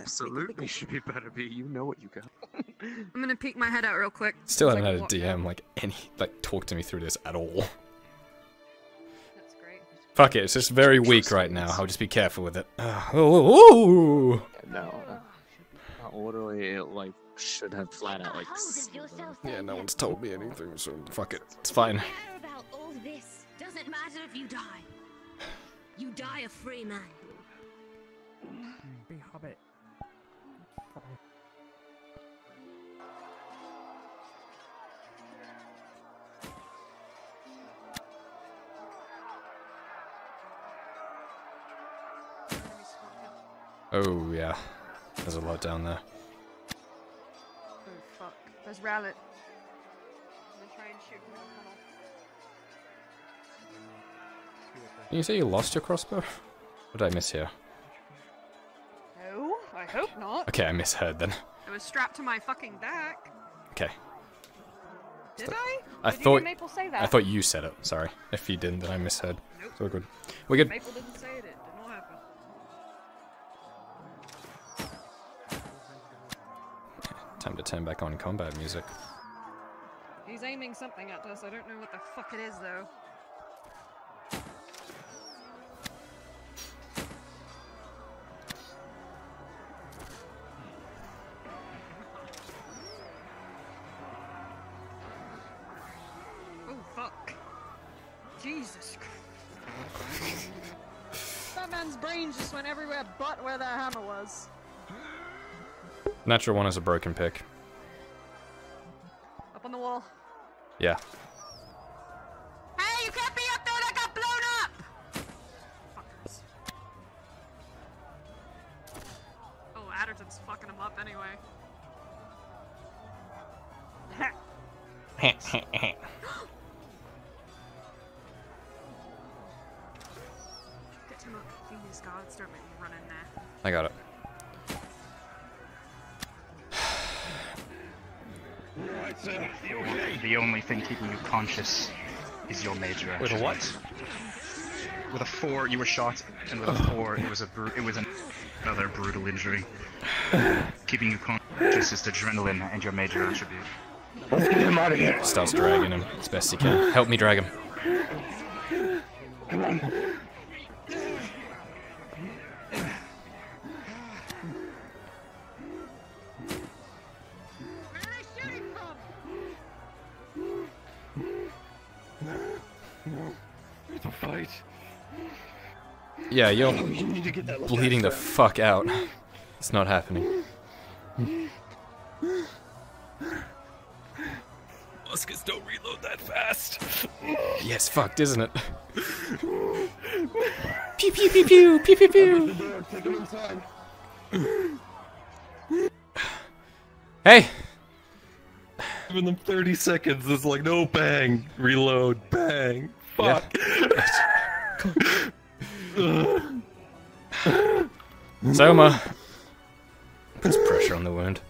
Absolutely should be better be. You know what you got. I'm gonna peek my head out real quick. Still haven't had a what- DM like any like talk to me through this at all. That's great. Fuck it, it's just very weak right now. I'll just be careful with it. Ah, oh, No. Uh, literally, it like should have flat out like. Yeah, no one's told me anything, so fuck it. It's fine. About all this. Doesn't matter if you die. You die a free man. Be hobbit. Oh yeah, there's a lot down there. Oh fuck. There's Rallet. I'm gonna try and shoot from the tunnel. Can you say you lost your crossbow? What did I miss here? No, I hope not. Okay, I misheard then. It was strapped to my fucking back. Okay. Did I? I Did you thought Maple say that? I thought you said it. Sorry. If you didn't, then I misheard. So we're good. We're good. Maple didn't say it. Time to turn back on combat music. He's aiming something at us. I don't know what the fuck it is though. Oh fuck. Jesus Christ. that man's brain just went everywhere but where that hammer was. Natural one is a broken pick. Up on the wall. Yeah. Keeping you conscious is your major. With a what? With a four, you were shot, and with a oh. four, it was a bru- it was an- another brutal injury. keeping you conscious is the adrenaline and your major attribute. Let's get him out of here. Starts dragging him as best he can. Help me drag him. Yeah, you're You need to get that look bleeding the fuck out. It's not happening. Muskets don't reload that fast. Yes, fucked, isn't it? Pew pew pew pew pew pew pew. Take him inside. Hey. Giving them 30 seconds. It's like no bang, reload, bang. Yeah. Fuck. Soma. Puts pressure on the wound.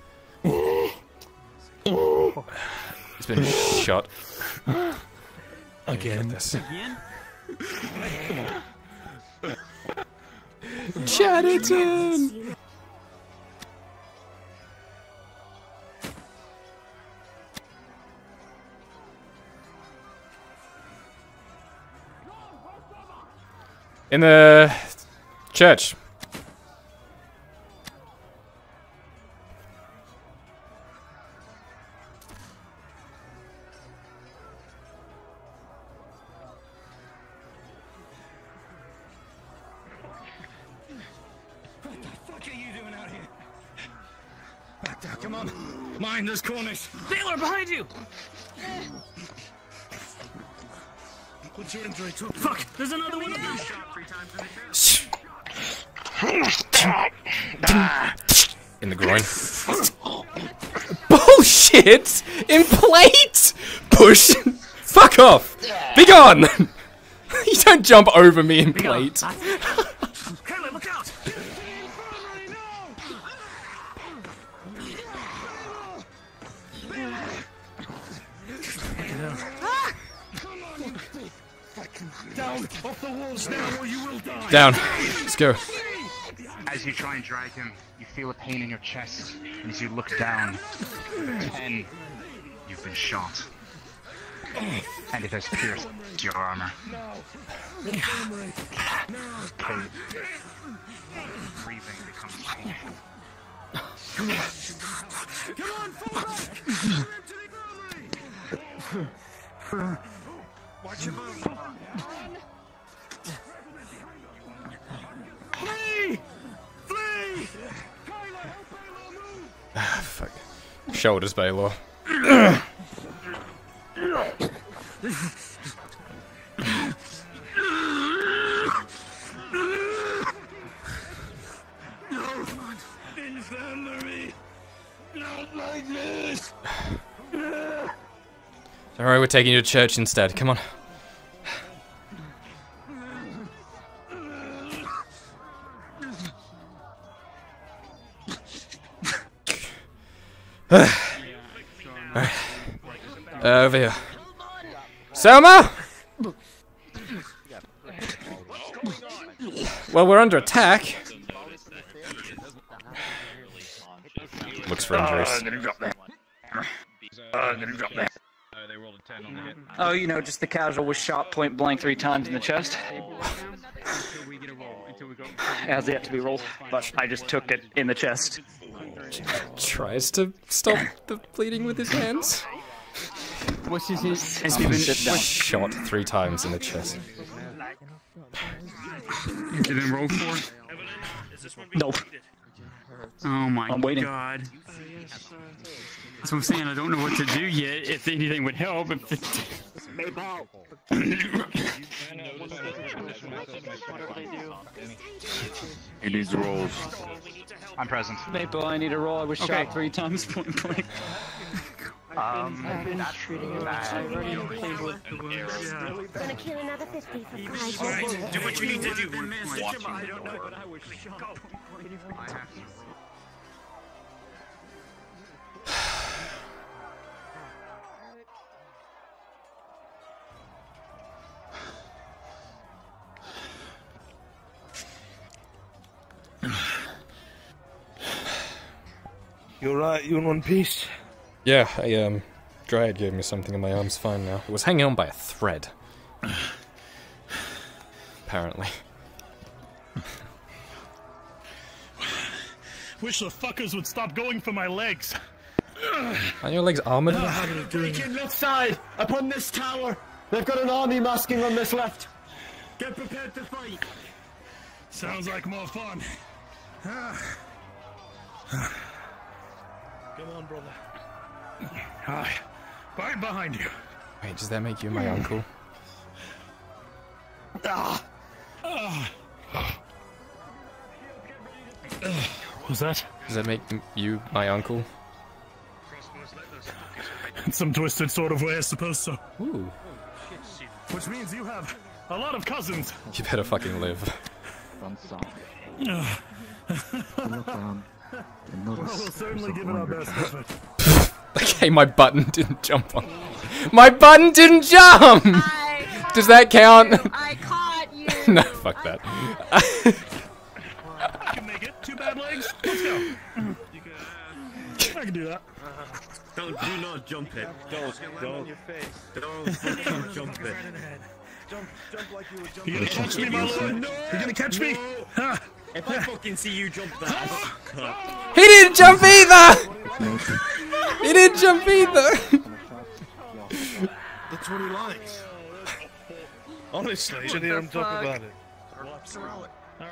He's been shot. Again. This. Again? Chatterton! Down, come on. Mind those corners. Baylor, behind you! Fuck, there's another one of you! Shot three times in In the groin. Bullshit! In plate! Push! Fuck off! Be gone! you don't jump over me in plate. Down. Let's go. As you try and drag him, you feel a pain in your chest, and as you look down, ten, you've been shot. And it has pierced your armor. Pain. Breathing becomes painful. Come on, fall back! Watch your move. Flee! Flee! Ah, fuck. Shoulders, Baylor. No! Infirmary! Not like this! Alright, we're taking you to church instead. Come on. Alright. Uh, over here. Selma! Well, we're under attack. Looks for injuries. I'm gonna drop that. I'm gonna drop that. Oh, you know, just the casual was shot point blank three times in the chest. It has yet to be rolled, but I just took it in the chest. Tries to stop the bleeding with his hands. What's his name? Has he been shot three times in the chest. Has it been rolled for? Nope. Oh my I'm waiting. god. That's what I'm saying. I don't know what to do yet. If anything would help. If it... He needs rolls. I'm present. Maple, I need a roll. I was Okay. shot three times point blank. Um, I've been treating him. I've already played with the wounds. Gonna kill another 50 for five Alright, minutes. do what you need to do. Watch I don't know, but I was shot. You're right, You're in one piece. Yeah, I, um, Dryad gave me something and my arm's fine now. It was hanging on by a thread. Apparently. Wish the fuckers would stop going for my legs. Aren't your legs armored? Beacon left side, upon this tower. They've got an army masking on this left. Get prepared to fight. Sounds like more fun. Come on, brother. Hi. Right behind you. Wait, does that make you my uncle? Ah. What Was that? Does that make you my uncle? In some twisted sort of way, I suppose so. Ooh. Which means you have a lot of cousins. You better fucking live. Ugh. Look down and Well, we'll certainly give it our best effort. Okay, my button didn't jump on. My button didn't jump! Does that count? I caught you. no, fuck that. I can make it. Two bad legs. Let's go. Uh, I can do that. Don't do not jump it. Don't don't don't fucking jump it. Jump jump like you were jumping. You gonna catch me, my lord? You gonna catch me? Huh? If I fucking see you jump that. He didn't jump either! He didn't jump either! That's what he likes. Honestly, should hear him the talk about it.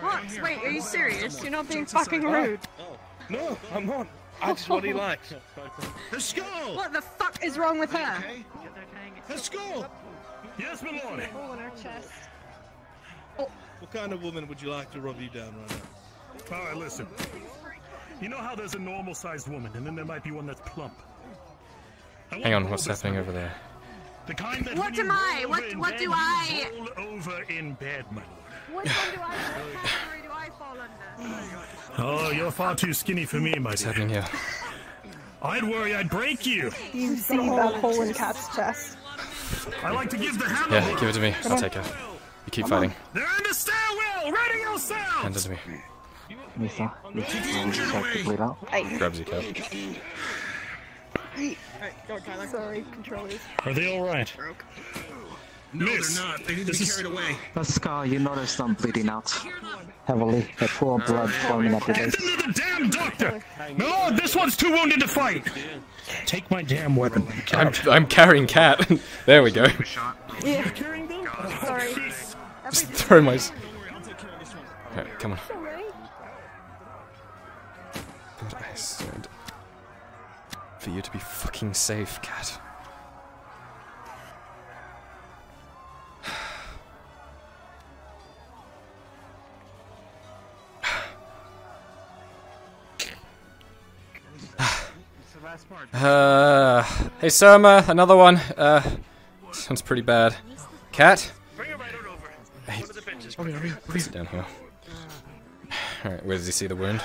What? Wait, are you serious? You're not being fucking rude. No, I'm not. That's what he likes. The skull! What the fuck is wrong with her? The skull! Yes, my lord. What kind of woman would you like to rub you down right now? All right, listen. You know how there's a normal-sized woman, and then there might be one that's plump. Hang on, what's happening over there? The kind that What am I? What- what bed, do I- Roll over in bed, my lord. Which one do I? What category do I fall under? Oh, you're far too skinny for me, my What's dear. happening here? I'd worry I'd break you. You see that hole in Cat's chest? I like to give the hammer. Yeah, give it to me. I'll take her. You keep fighting. They're in the stairwell. Ready Hand yourselves. it to me. Misa, you start to bleed out. Grabs your cup. Sorry, controllers. Are they all right? No, they're not. They need to be carried away. Pascal, you notice them bleeding out. Heavily, a pool of blood forming at your base. The damn doctor. No, this one's too wounded to fight. Take my damn weapon. I'm, I'm carrying cat. there we go. Yeah. Sorry. Just throw my. s- come on. God, I said for you to be fucking safe, cat. Uh, hey Soma, another one. Uh, sounds pretty bad. Cat? Hey, sit down here. Alright, where does he see the wound?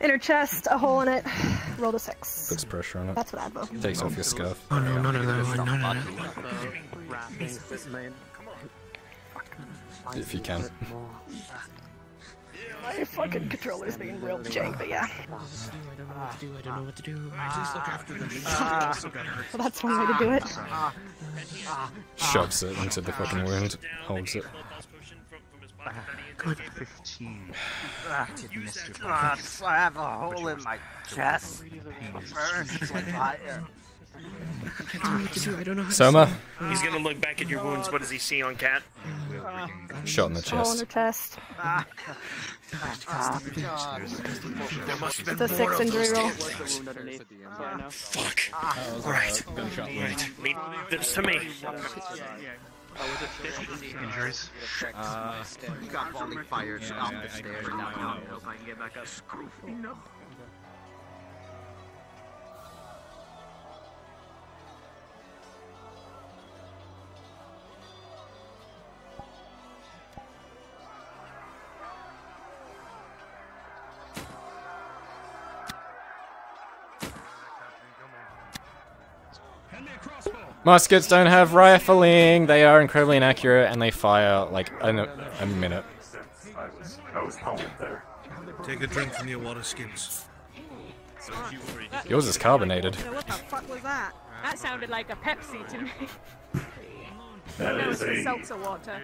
Inner chest, a hole in it. Rolled a six. Puts pressure on it. That's what I'd vote. Takes off your scarf. Oh no, not another one, not another If you can. My fucking controller's being real jank, but yeah. I don't know what to do. I don't know what to do. I just look after them. Ah. Ah. Well, that's one way to do it. Ah. Shoves it into the fucking wound. Holds it. Good 15. Ah, I have a hole in my chest. Burns like fire. I don't know what to do. I don't know how to Soma? He's gonna look back at your wounds. What does he see on Cat? Shot in the chest. Hole in chest. her chest. Ah. Ah. There must have It's a six injury roll. Fuck. Alright. Right. Leave this to me. Injuries? Uh, he got volley fired off the stairs. Now I don't know if I can get back up. Muskets don't have rifling. They are incredibly inaccurate and they fire like in a, a minute. I was home there. Take a drink from your water skins. Yours is carbonated. What the fuck was that? That sounded like a Pepsi to me. That no, is a- seltzer water.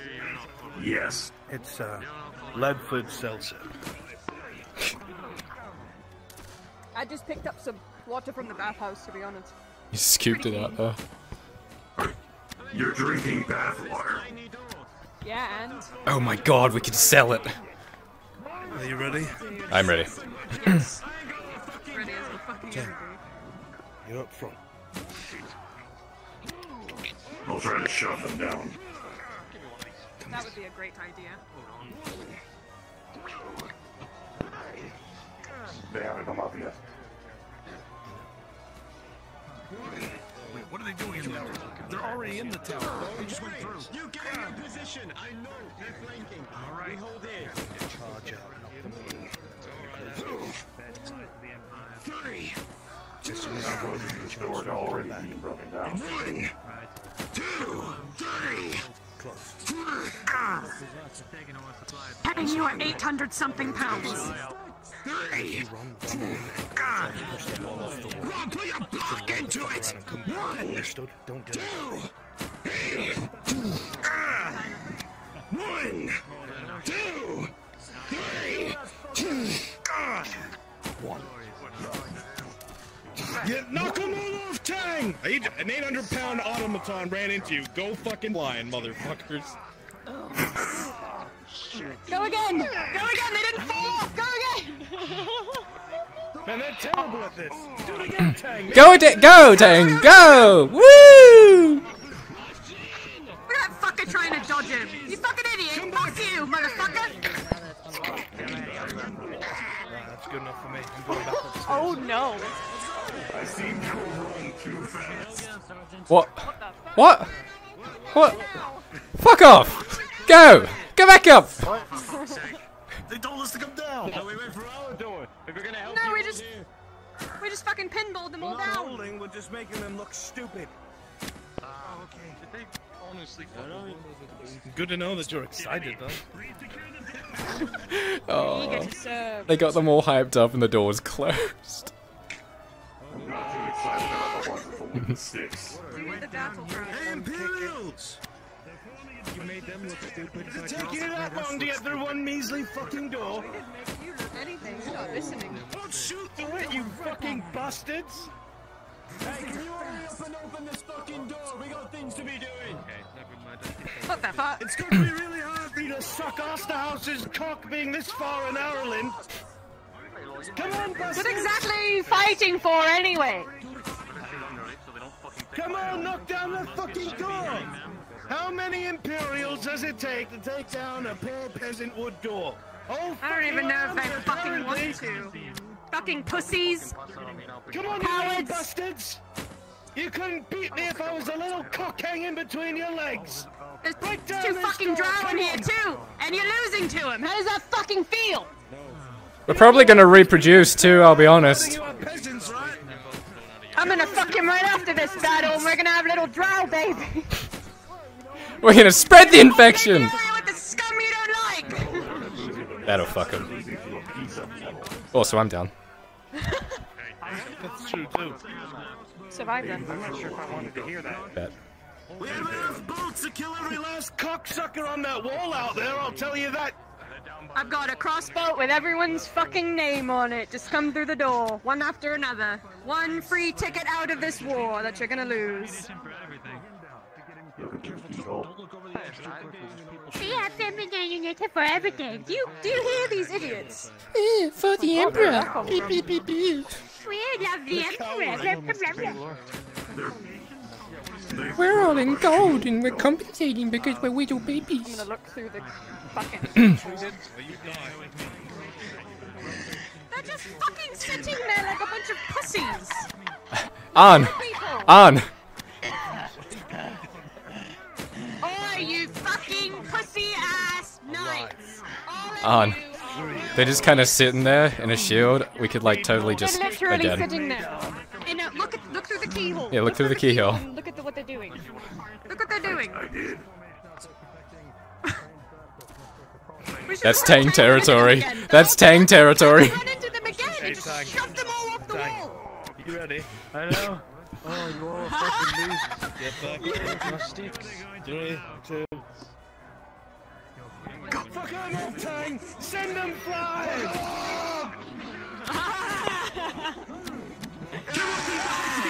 Yes. It's uh, Leadfoot Seltzer. I just picked up some water from the bathhouse, to be honest. You scooped it out there. You're drinking bathwater. Yeah, and Oh my god, we could sell it. Are you ready? I'm ready. ready as fucking Okay. You're up front. I'll try to shove them down. That would be a great idea. They haven't come up yet. Wait, what are they doing in there? They're already in the tower. They just went through. You get in your position. I know. They're flanking. All right. We hold here. Charge up. Three. As soon as I go through this door, it's already being broken down. One. Two. Three. Close. Hey, you are 800 something pounds. Three. God. Ron, put your block into it. One. Understood. Don't get Ah. One. Two. Three. One. Knock them all off, Tang! An 800 pound automaton ran into you. Go fucking blind, motherfuckers. Go again! Go again! They didn't fall! Go again! Man, they're terrible at this. Do it again, Tang. Go, da- go, Tang, go! Woo! Look at that fucker trying to dodge him! You fucking idiot! Fuck you, motherfucker! That's good enough for me. I'm going back upstairs. Oh no! I seem to run too fast. What? What? What? Fuck off! Go! Go back up! They told us to come down. No, we went for our door. If we're gonna help No, we just here. we just fucking pinballed them We're all not down. holding, we're just making them look stupid. Ah, okay. Did they honestly Good to know that you're excited, though. Oh, they got them all hyped up and the door was closed. Hey, Imperials! You made them look stupid. Is it taking you that long to get through one measly fucking door? You didn't make Anything, you're not listening. Don't shoot through it, you fucking bastards! Hey, can you hurry up and open this fucking door? We got things to be doing. Okay, never mind. What the fuck? It's going to be really hard for you to suck Osterhouse's cock being this far in Ireland. Come on, bastards! What exactly are you fighting for anyway? Come on, knock down the fucking door! How many Imperials does it take to take down a poor peasant wood door? Oh, I don't even know if they fucking fucking want to. Fucking pussies! Come on, you Cowards. little bastards! You couldn't beat me if I was a little cock hanging between your legs! There's Break down two fucking door, drow in here too, and you're losing to him. How does that fucking feel? We're probably gonna reproduce too, I'll be honest. You are peasants, right? I'm gonna fuck him right after this battle, and we're gonna have little drow baby. We're gonna spread the infection! with the scum you don't like. That'll fuck him. Also, I'm down. That's true, too. Survive them. I'm not sure if I wanted to hear that. Bet. We have enough boats to kill every last cocksucker on that wall out there, I'll tell you that. I've got a crossbow with everyone's fucking name on it. Just come through the door, one after another. One free ticket out of this war that you're gonna lose. We have terminated for everything. Do you do you hear these idiots? Eh, for the Emperor. Beep, beep, beep, beep. We love the Emperor. We're all in gold and we're compensating because we're little I'm babies. gonna look through the fucking. They're just fucking sitting there like a bunch of pussies. On! On! On. They're just kind of sitting there in a shield. We could like totally just They're literally again. sitting there. And uh, look at look through the keyhole. Yeah, look through the keyhole. and Look at the, what they're doing. Look what they're doing. We should That's Tang territory. That's Tang territory. Run into them again and just Tang. shove them all off the Tang. wall. You ready? I know. Oh, you all fucking lose. Get back. Three, two. Fuck them off, Tang! Send them flying!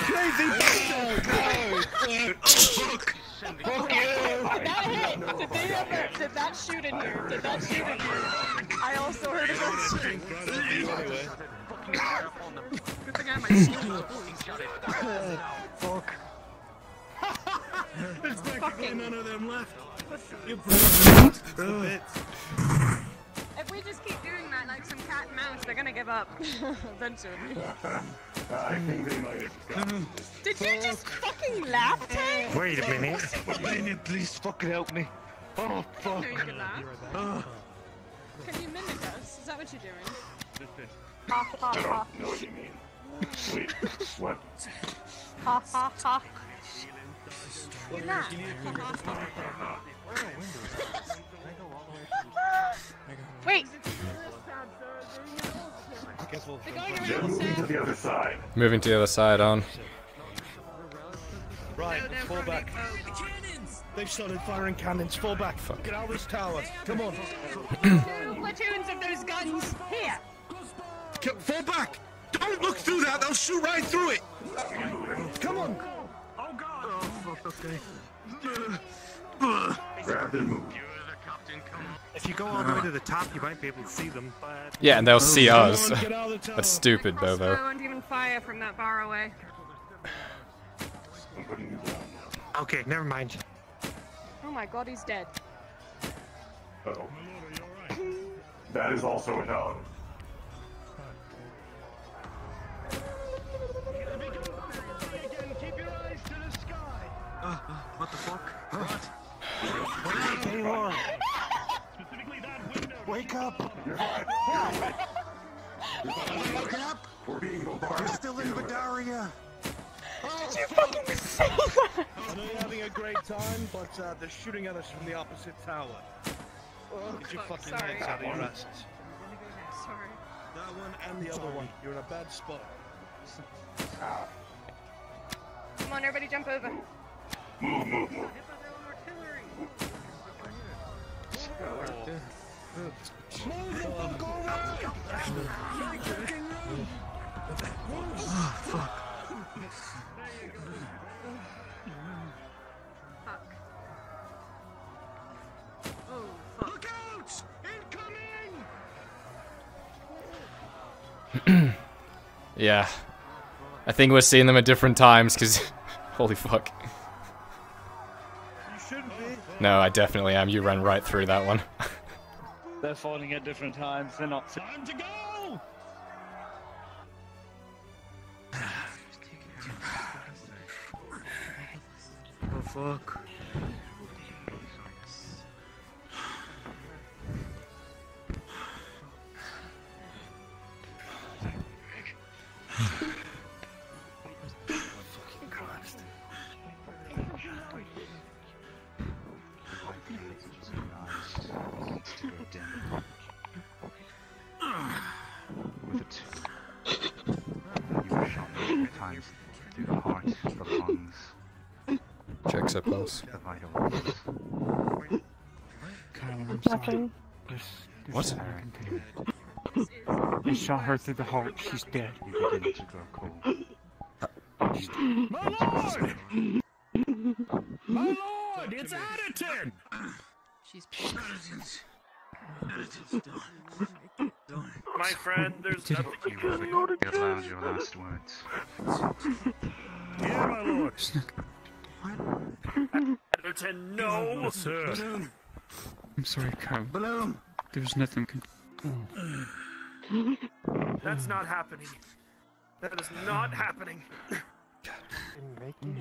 Crazy bastard! Oh, fuck! Fuck! Did that hit? Did that shoot in here? Did that shoot in here? I also heard a gun shoot. Good thing I have my shield. Fuck. There's practically none of them left. You If we just keep doing that like some cat and mouse, they're gonna give up eventually. I think they might have. Did you just fucking laugh, Tang? Wait a minute. Minute, please fucking help me. Oh, I fuck. didn't know you could laugh. Oh. Can you mimic us? Is that what you're doing? Ha ha ha. know what you mean. Wait, what? Ha ha ha. You laugh. Wait. They're going They're around moving to the the other side. Moving to the other side on. Right, fall back. They've started firing cannons. Fall back. Get out of this tower. Come on. Two platoons of those guns here. K- Fall back. Don't look through that. They'll shoot right through it. Come on. Oh god! Oh, fuck. okay. Uh, uh. Grab move. If you go all the way to the top, you might be able to see them, but... Yeah, and they'll see us. on, get out of the tower. That's stupid, I Bobo. won't even fire from that far away. Okay, never mind. Oh my god, he's dead. Oh. That is also enough. Uh, what the fuck? What? Taylor. Wake up. We're being bombarded. You're still in Badaria. Get you fucking say that? I know you're having a great time, but uh, they're shooting at us from the opposite tower. Oh, Get your fucking sorry. heads out of your asses. Sorry. That one and the other one. You're in a bad spot. Come on, everybody jump over. Move, move, move. Oh, fuck. Oh, fuck. Look out! Incoming! Yeah. I think we're seeing them at different times, because... Holy fuck. You shouldn't be. No, I definitely am. You ran right through that one. They're falling at different times. They're not. Time to go! Oh, fuck. The lungs, Checks up close. the vital organs. Kyle, I'm sorry. Nothing. There's, there's What? I can do. They shot her through the heart. She's dead. You begin to grow cold. My lord! My lord! It's Addington! She's My friend, there's nothing you can do. You allowed your last words. Yeah, my lord. Edgerton, no! Yes, sir. I'm sorry, Kyle. Bloom! There's nothing I can That's not happening. That is not happening. We've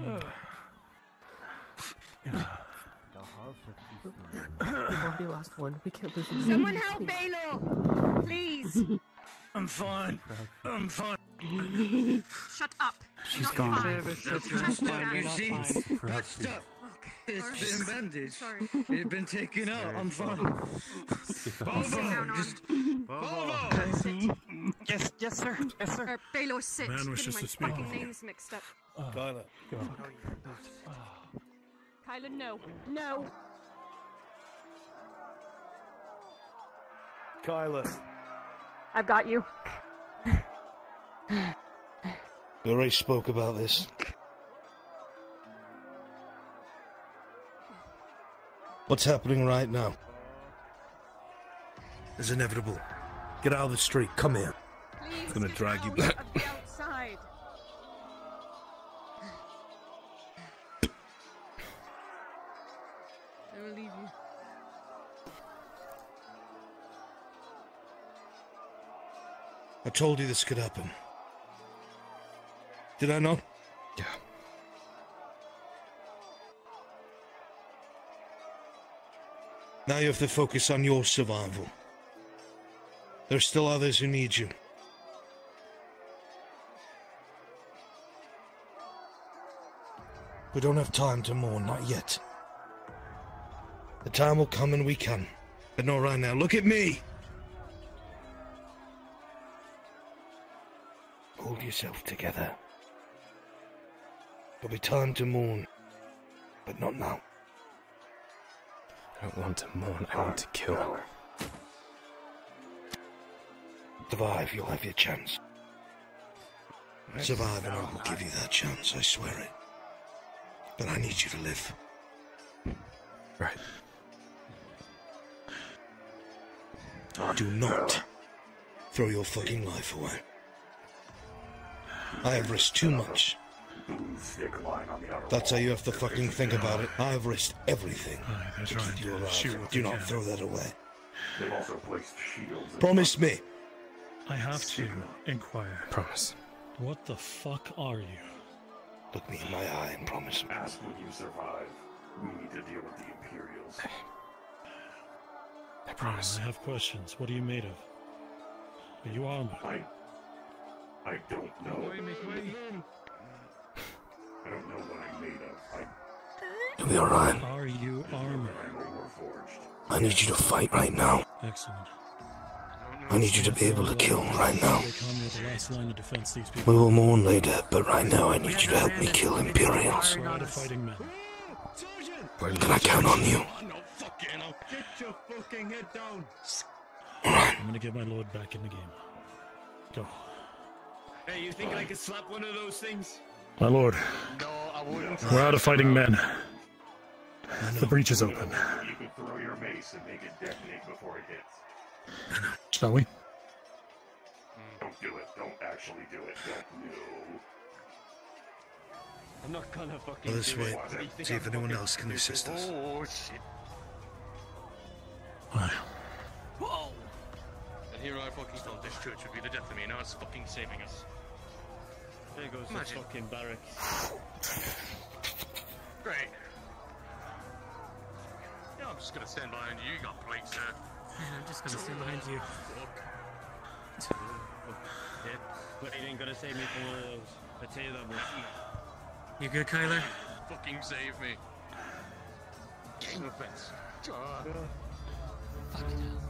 already lost one. We can't lose another. Someone help Baylor! Please! I'm fine. I'm fine. Shut up. She's gone. fine. That's Just not do You see, that stuff. It's Sorry. been bandaged. Sorry. It's been taken out. I'm fine. Sit down, Just. Yes, yes, sir. Yes, sir. Uh, Baylor, sit. Man Getting wishes my fucking names mixed up. Kyla. Kyla, no. No. Kyla. I've got you. We already spoke about this. What's happening right now? It's inevitable. Get out of the street. Come here. Please. gonna drag you back. of the outside. I will leave you. I told you this could happen. Did I not? Yeah. Now you have to focus on your survival. There's still others who need you. We don't have time to mourn, not yet. The time will come and we can. But not right now. Look at me! Hold yourself together. There'll be time to mourn. But not now. I don't want to mourn, I want to kill. Survive, you'll have your chance. Survive and I will give you that chance, I swear it. But I need you to live. Right. Ah. Do not throw your fucking life away. I have risked too much. That's how you have to fucking think about it. I have risked everything that's to right. keep you alive. what Do not can. throw that away. They've also placed shields. Promise me. I have to inquire. Promise. What the fuck are you? Look me in my eye and promise me. Ask when you survive. We need to deal with the Imperials. I promise. I have questions. What are you made of? Are you armored? I. I don't know. I don't know what i made of You'll be alright. Are you armored? I need you to fight right now. Excellent. I need you to be able to kill right now. They come with the last line of defense these people. We will mourn later, but right now I need you to help me kill Imperials. We're out of fighting men. Can I count on you? Get your fucking head down. I'm gonna get my lord back in the game. Go. Hey, you think I could slap one of those things? My lord, No, I wouldn't. we're out of fighting men. The breach is open. You could throw your mace and make it detonate before it hits. Shall we? Don't do it. Don't actually do it. Don't no. I'm not gonna fucking Well, let's do wait. it. What, you think See if I'm anyone else can assist us. Oh shit. Whoa. And here I fucking thought this church would be the death of me, now it's fucking saving us. There goes the fucking barracks. Great. Yeah, I'm just gonna stand behind you. You got plates there. Man, I'm just gonna stand behind you. Yeah, but he ain't gonna save me from one of those. I tell you that much. You good, Kyler? Fucking save me. Game offense. Fucking hell.